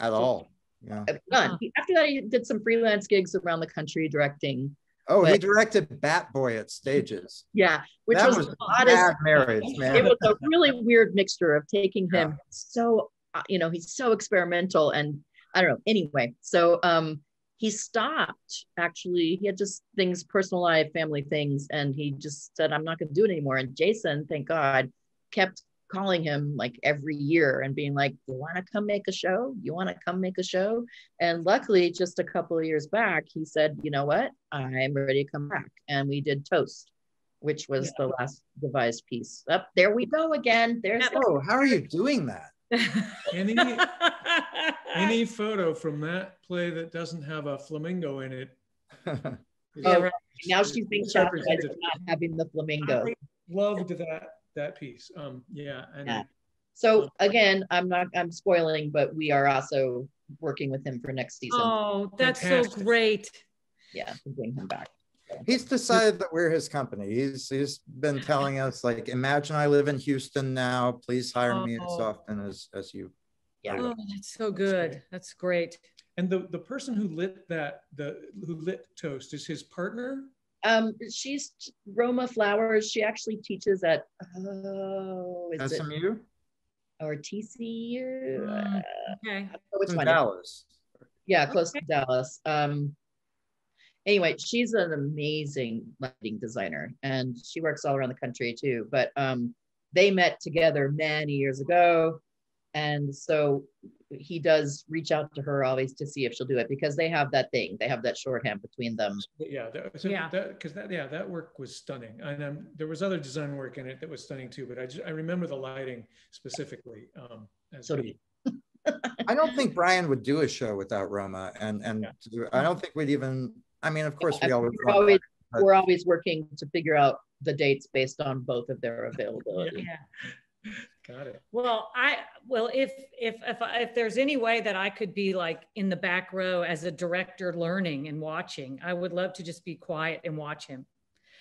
At all. Yeah. None. He- after that, he did some freelance gigs around the country directing. Oh, he directed Bat Boy at stages. Yeah, which that was, was a bad marriage, man. it was a really weird mixture of taking him Yeah. so uh, you know he's so experimental and i don't know anyway so um he stopped actually. He had just things personal life family things and he just said i'm not going to do it anymore. And jason thank god kept calling him like every year and being like you want to come make a show? You want to come make a show? And luckily just a couple of years back he said you know what? I'm ready to come back. And we did toast which was the last devised piece. Up there we go again. There's Oh, how are you doing that? Any any photo from that play that doesn't have a flamingo in it. Oh, right. now she's being is chastised for not having the flamingo. I loved that that piece. Um, yeah, and Yeah. So again, I'm not I'm spoiling, but we are also working with him for next season. oh, that's so great. Yeah, bring him back. He's decided that we're his company. He's he's been telling us like, imagine I live in Houston now. Please hire me as Oh. often as as you. Yeah. Oh, that's so good. That's great. and the the person who lit that the who lit toast is his partner. Um, she's Roma Flowers. She actually teaches at oh, is it SMU or TCU? Mm, Uh, Okay. I don't know which one. Dallas. Yeah, close to Dallas. Um, anyway, she's an amazing lighting designer, and she works all around the country too. But um, they met together many years ago, and so he does reach out to her always to see if she'll do it because they have that thing. They have that shorthand between them. Yeah, that, so Yeah. because that yeah that work was stunning, and um, there was other design work in it that was stunning too. But I just I remember the lighting specifically. Um, as So do being- I don't think Brian would do a show without Roma, and and Yeah. I don't think we'd even. I mean, of course, we always, we're always, that, we're always working to figure out the dates based on both of their availability. Yeah. got it. Well, I well, if if if if there's any way that I could be like in the back row as a director, learning and watching, I would love to just be quiet and watch him.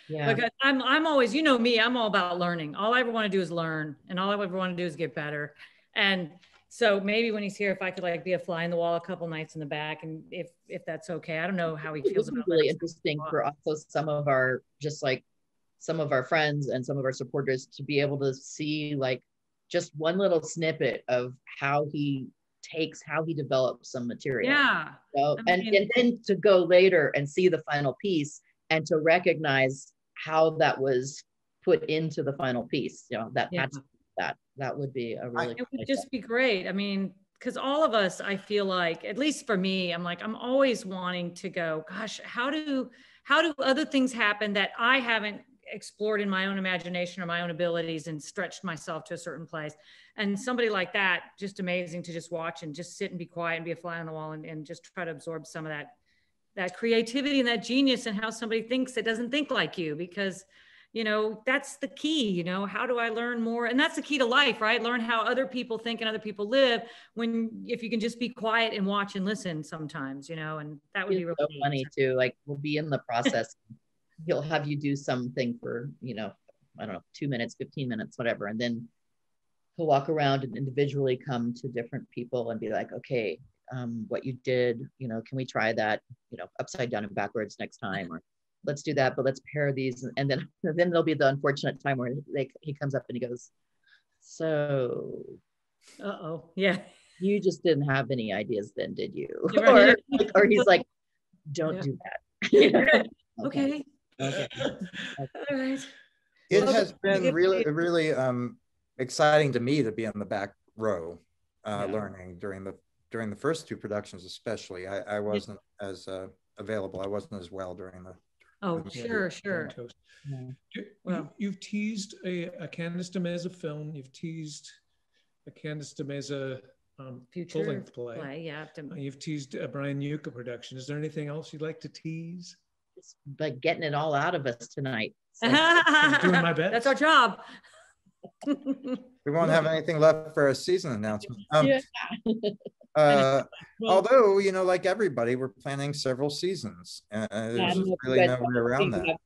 Yeah. Because I'm I'm always, you know me, I'm all about learning. All I ever want to do is learn, and all I ever want to do is get better. And so maybe when he's here, if I could like be a fly in the wall a couple nights in the back, and if if that's okay, I don't know how he feels about really interesting for also some of our just like some of our friends and some of our supporters to be able to see like just one little snippet of how he takes how he develops some material Yeah, So- I and, mean- and then to go later and see the final piece and to recognize how that was put into the final piece. You know, that Yeah. That would be a really It would just be great. I mean, because all of us, I feel like, at least for me, I'm like, I'm always wanting to go, gosh, how do how do other things happen that I haven't explored in my own imagination or my own abilities and stretched myself to a certain place? And somebody like that, just amazing to just watch and just sit and be quiet and be a fly on the wall and, and just try to absorb some of that that creativity and that genius and how somebody thinks that doesn't think like you because you know that's the key you know how do i learn more and that's the key to life right learn how other people think and other people live when if you can just be quiet and watch and listen sometimes you know and that would be really so funny too. Like we'll be in the process. He'll have you do something for, you know, I don't know, two minutes, 15 minutes, whatever. And then he'll walk around and individually come to different people and be like, okay, um, what you did, you know, can we try that, you know, upside down and backwards next time? Or let's do that, but let's pair these. And then then there'll be the unfortunate time where like he comes up and he goes, So uh-oh yeah you just didn't have any ideas then, did you? You're or, like- or he's like, don't Yeah. do that. You okay Okay. all right It Well, has been really, really um, exciting to me to be in the back row, uh, Yeah. learning during the during the first two productions, especially. I, I wasn't as uh, available. I wasn't as well during the. Oh Yeah. sure sure Yeah. You, Well- you've teased a, a Candice D'Meza film. You've teased a Candice D'Meza um, full-length play. play yeah Uh, to- You've teased a Brian Jucha production. Is there anything else you'd like to tease? It's like getting it all out of us tonight. So, I'm doing my best. that's our job We won't have anything left for a season announcement. Um, yeah. Uh, Well, although, you know, like everybody, we're planning several seasons. Uh, there's don't know if you really no way around that.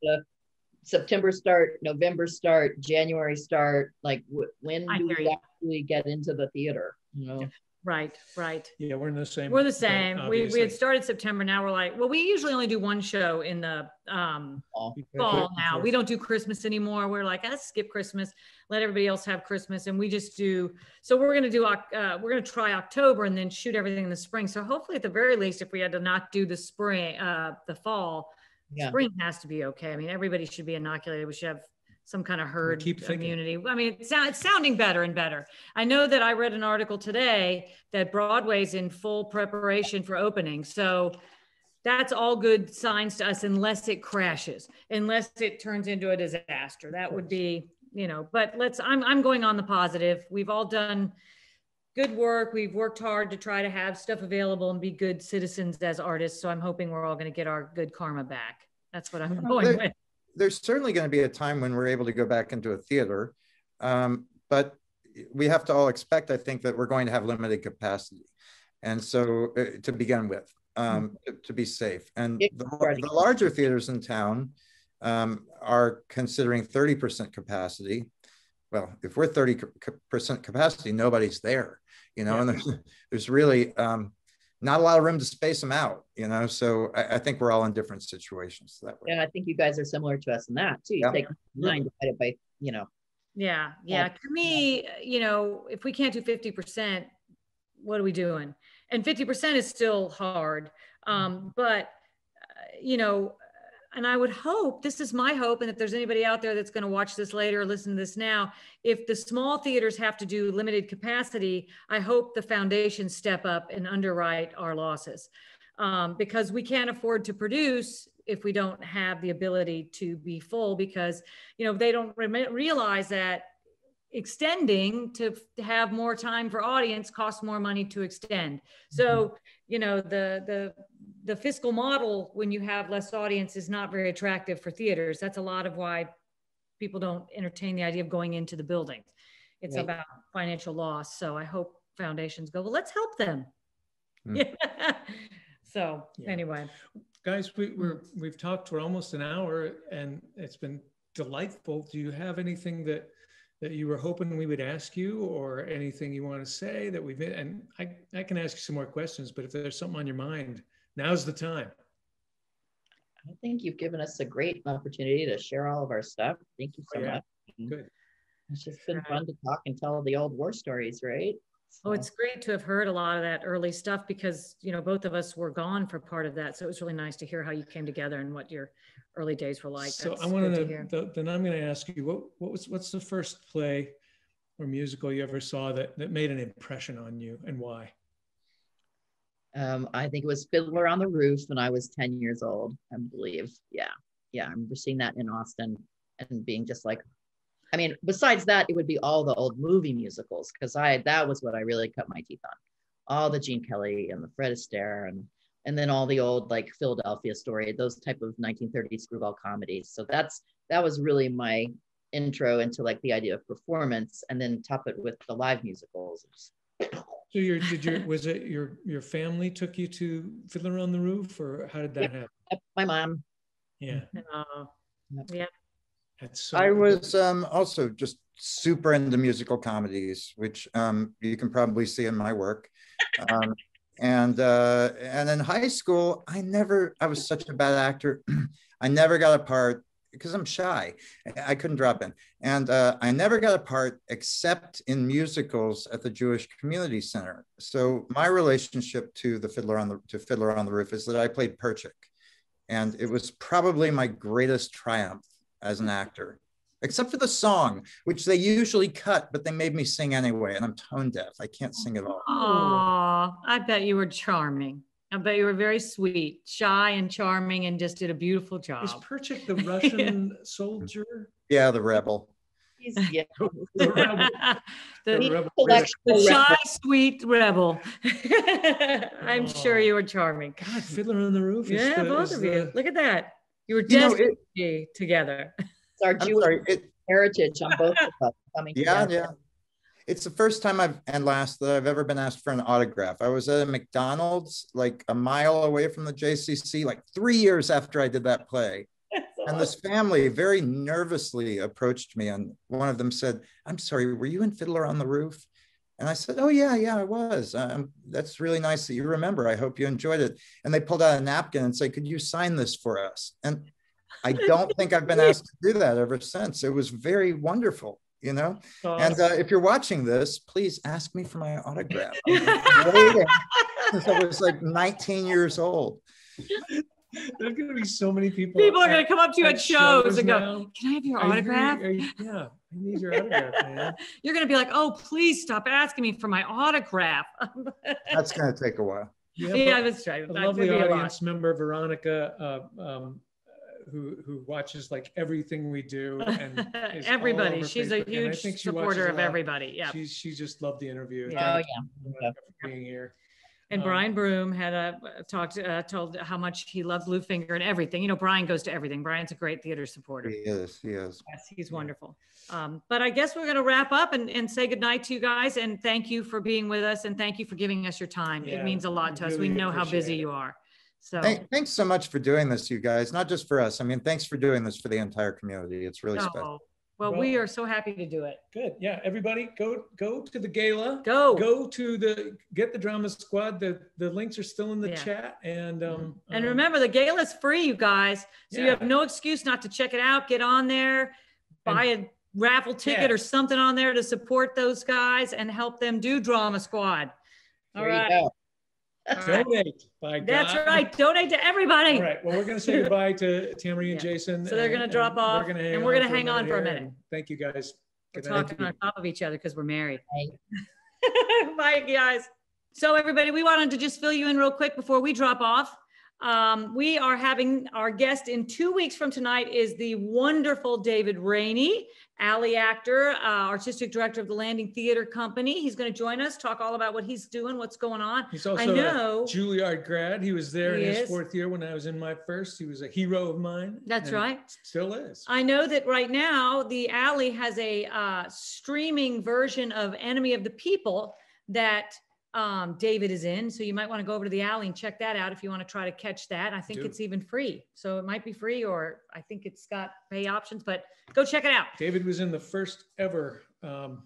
September start, November start, January start. Like wh- when I do we you. actually get into the theater? You know, right right yeah, we're in the same. We're the boat, same. We, we had started September. Now we're like, well, we usually only do one show in the um, fall now. We don't do Christmas anymore. We're like, let's skip Christmas, let everybody else have Christmas. And we just do, so we're going to do, Oc- uh, we're going to try October and then shoot everything in the spring. So hopefully at the very least, if we had to not do the spring, uh, the fall, yeah. spring has to be okay. I mean, everybody should be inoculated. We should have some kind of herd keep thinking. I mean, it's, it's sounding better and better. I know that I read an article today that Broadway's in full preparation for opening. So that's all good signs to us unless it crashes, unless it turns into a disaster. That would be, you know, but let's, I'm, I'm going on the positive. We've all done good work. We've worked hard to try to have stuff available and be good citizens as artists. So I'm hoping we're all going to get our good karma back. That's what I'm going there- with. There's certainly going to be a time when we're able to go back into a theater, um, but we have to all expect, I think, that we're going to have limited capacity. And so uh, to begin with, um, to, to be safe. And the, the larger theaters in town um, are considering 30% capacity. Well, if we're 30% capacity, nobody's there, you know, Yeah. and there's, there's really um, not a lot of room to space them out, you know. So I, I think we're all in different situations that way. And I think you guys are similar to us in that too. You Yeah. take nine divided by, you know, Yeah, yeah. To me, you know, if we can't do fifty percent, what are we doing? And fifty percent is still hard. Um, but uh, you know, and I would hope this is my hope, and if there's anybody out there that's going to watch this later or listen to this now, if the small theaters have to do limited capacity, I hope the foundations step up and underwrite our losses. Um, because we can't afford to produce if we don't have the ability to be full because you know they don't re- realize that extending to have more time for audience costs more money to extend. So mm-hmm. you know the the the fiscal model when you have less audience is not very attractive for theaters. That's a lot of why people don't entertain the idea of going into the building it's Right. about financial loss. So i hope foundations go well let's help them. Yeah mm. so Yeah. anyway. Guys, we, we're, mm. we've talked for almost an hour and it's been delightful. Do you have anything that, that you were hoping we would ask you or anything you want to say that we've, and I, I can ask you some more questions, but if there's something on your mind, now's the time. I think you've given us a great opportunity to share all of our stuff. Thank you so Oh, yeah. much. Good. It's just been fun to talk and tell the old war stories, right? Oh, it's great to have heard a lot of that early stuff because, you know, both of us were gone for part of that. So it was really nice to hear how you came together and what your early days were like. So That's I wanted good to, hear. th- then I'm going to ask you, what, what was, what's the first play or musical you ever saw that, that made an impression on you and why? Um, I think it was Fiddler on the Roof when I was 10 years old, I believe. Yeah. Yeah. I remember seeing that in Austin and being just like, I mean, besides that, it would be all the old movie musicals because I that was what I really cut my teeth on. All the Gene Kelly and the Fred Astaire and and then all the old like Philadelphia story, those type of 1930s screwball comedies. So that's that was really my intro into like the idea of performance and then top it with the live musicals. So your, did your, was it your, your family took you to Fiddler on the Roof or how did that Yep. happen? My mom. Yeah. Uh, That's so. I was um, also just super into musical comedies, which um, you can probably see in my work. Um, and uh, and in high school, I never. I was such a bad actor. I never got a part because I'm shy. I- I couldn't drop in, and uh, I never got a part except in musicals at the Jewish Community Center. So my relationship to the Fiddler on the to Fiddler on the Roof is that I played Perchik, and it was probably my greatest triumph as an actor, except for the song, which they usually cut, but they made me sing anyway, and I'm tone deaf. I can't sing at all. Aw, I bet you were charming. I bet you were very sweet, shy and charming, and just did a beautiful job. Is. Perchik the Russian soldier? Yeah, the rebel. He's, yeah. The rebel- the, the rebel- the rebel. shy, sweet rebel. I'm sure you were charming. God, Fiddler on the Roof. is Yeah, the- both is of you. Look at that. You were You know, it- to together. It's our I'm Jewish sorry. It, heritage on both of us coming yeah, together. yeah. It's the first time I've and last that I've ever been asked for an autograph. I was at a McDonald's like a mile away from the JCC, like three years after I did that play. And this family very nervously approached me, and one of them said, "I'm sorry, were you in Fiddler on the Roof?" And I said, "Oh yeah, yeah, I was. Um, that's really nice that you remember. I hope you enjoyed it." And they pulled out a napkin and said, "Could you sign this for us?" And I don't think I've been asked to do that ever since. It was very wonderful, you know. And uh, if you're watching this, please ask me for my autograph. I've waiting since I was like 19 years old. There's going to be so many people. People are going to come up to you at shows and go, now. Can I have your Are you- autograph? are you- yeah, I need your autograph, man. You're going to be like, Oh, please stop asking me for my autograph. That's going to take a while. You have yeah, a- that's right. a That lovely could a audience member, Veronica, uh, um, uh, who who watches like everything we do. And is everybody. over She's a Facebook, and I huge think supporter a of everybody. Yeah. She's she just loved the interview. Yeah. Oh Thank yeah. for being here. And Um, Brian Broom had a talked, uh, told how much he loved Bluefinger and everything. You know, Brian goes to everything. Brian's a great theater supporter. He is. He is. Yes, he's wonderful. Um, but I guess we're going to wrap up and, and say goodnight to you guys. And thank you for being with us. And thank you for giving us your time. Yeah, it means a lot to us. We know how busy it. you are. So Thank, thanks so much for doing this, you guys. Not just for us. I mean, thanks for doing this for the entire community. It's really special. Oh, well, we are so happy to do it. Good. Yeah, everybody go go to the gala. Go. Go to the get the drama squad. The the links are still in the Yeah. chat. And um And um, remember, the gala is free, you guys. So you have no excuse not to check it out. Get on there, buy a raffle ticket Yeah. or something on there to support those guys and help them do Drama Squad. All There you right. Go. donate by That's right. Donate to everybody. All right. Well, we're going to say goodbye to Tammy and Yeah. Jason. So they're gonna drop off, and we're gonna hang on for a minute. and Thank you guys. We're Good talking on top of each other because we're married. Bye. Bye, guys. So, everybody, we wanted to just fill you in real quick before we drop off. Um, we are having our guest in two weeks from tonight is the wonderful David Rainey, alley actor, uh, artistic director of the Landing Theater Company. He's going to join us, talk all about what he's doing, what's going on. He's I also know. a Juilliard grad. He was there He in his is. fourth year when I was in my first. He was a hero of mine. That's right. Still is. I know that right now the Alley has a uh, streaming version of Enemy of the People that um, David is in. So you might want to go over to the Alley and check that out if you want to try to catch that. I think Do. it's even free. So it might be free or I think it's got pay options, but go check it out. David was in the first ever um,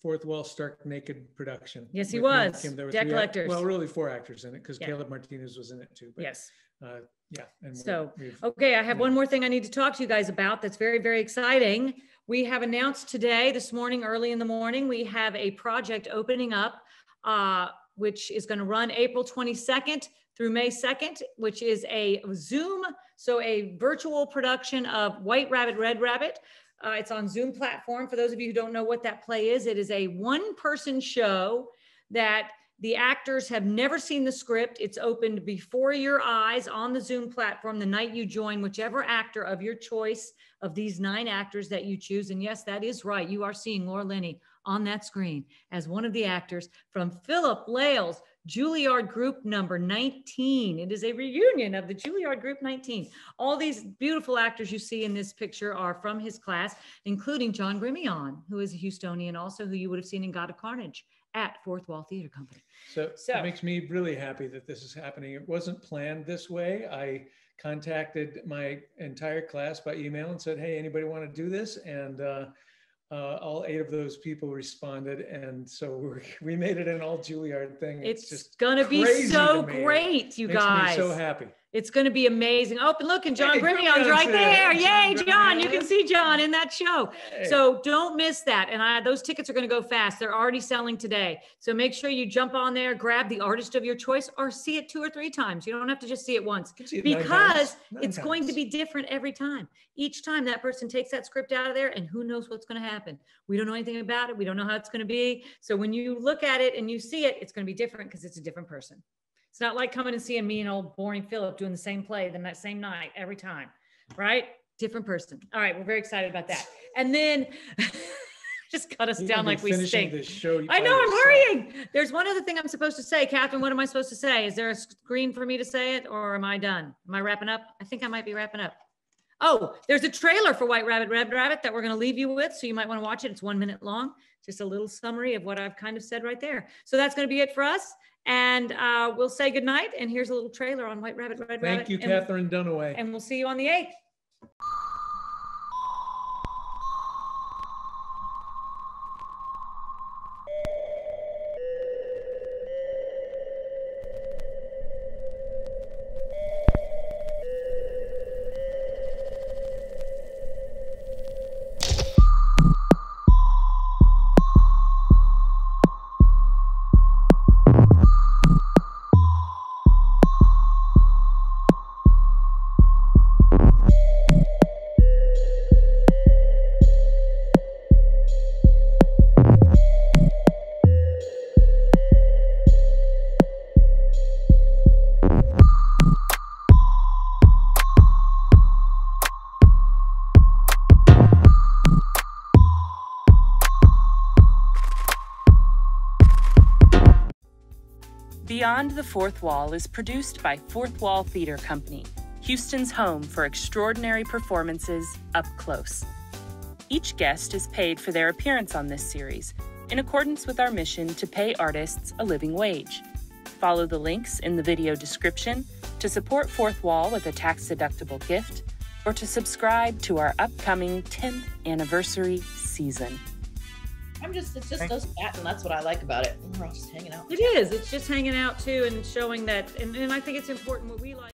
Fourth Wall Stark Naked production. Yes, he with me and was. There were Debt three act- Well, really four actors in it because Yeah. Caleb Martinez was in it too. But Yes. uh, yeah. And So, Okay, I have Yeah. one more thing I need to talk to you guys about that's very, very exciting. We have announced today, this morning, early in the morning, we have a project opening up, uh, which is going to run April 22nd through May 2nd, which is a Zoom, so a virtual production of White Rabbit, Red Rabbit. Uh, it's on Zoom platform. For those of you who don't know what that play is, it is a one-person show that the actors have never seen the script. It's opened before your eyes on the Zoom platform the night you join whichever actor of your choice of these nine actors that you choose. And yes, that is right. You are seeing Laura Linney on that screen as one of the actors from Philip Lehl's Juilliard Group number 19. It is a reunion of the Juilliard Group 19. All these beautiful actors you see in this picture are from his class, including John Gremillion, who is a Houstonian also, who you would have seen in God of Carnage at Fourth Wall Theater Company. So, So- it makes me really happy that this is happening. It wasn't planned this way. I contacted my entire class by email and said, "Hey, anybody want to do this?" And uh, uh, all eight of those people responded, and so we made it an all Juilliard thing. It's, just gonna be so great, you makes guys. so happy. It's gonna be amazing. Oh, and look, and John Hey, right there. Yay, John! You can see John in that show. Hey. So don't miss that. And I, those tickets are going to go fast. They're already selling today. So make sure you jump on there, grab the artist of your choice, or see it two or three times. You don't have to just see it once see it because times. It's going to be different every time. Each time that person takes that script out of there, and who knows what's going to happen. We don't know anything about it. We don't know how it's going to be. So when you look at it and you see it, it's going to be different because it's a different person. It's not like coming and seeing me and old boring Philip doing the same play the that same night every time, right? Different person. All right, we're very excited about that. And then just cut us You down like we stink. I know I'm hurrying. There's one other thing I'm supposed to say. Catherine, what am I supposed to say? Is there a screen for me to say it or am I done? Am I wrapping up? I think I might be wrapping up. Oh, there's a trailer for White Rabbit, Red Rabbit that we're going to leave you with. So you might want to watch it. It's one minute long. Just a little summary of what I've kind of said right there. So that's going to be it for us. And uh, we'll say goodnight. And here's a little trailer on White Rabbit, Red Rabbit. Thank you, and, Catherine Dunaway. And we'll see you on the 8th. Beyond the Fourth Wall is produced by Fourth Wall Theater Company, Houston's home for extraordinary performances up close. Each guest is paid for their appearance on this series, in accordance with our mission to pay artists a living wage. Follow the links in the video description to support Fourth Wall with a tax deductible gift or to subscribe to our upcoming 10th anniversary season. I'm just, it's just Thank- us chat, and that's what I like about it. We're all just hanging out. It is. It's just hanging out too and showing that. And, and I think it's important what we like.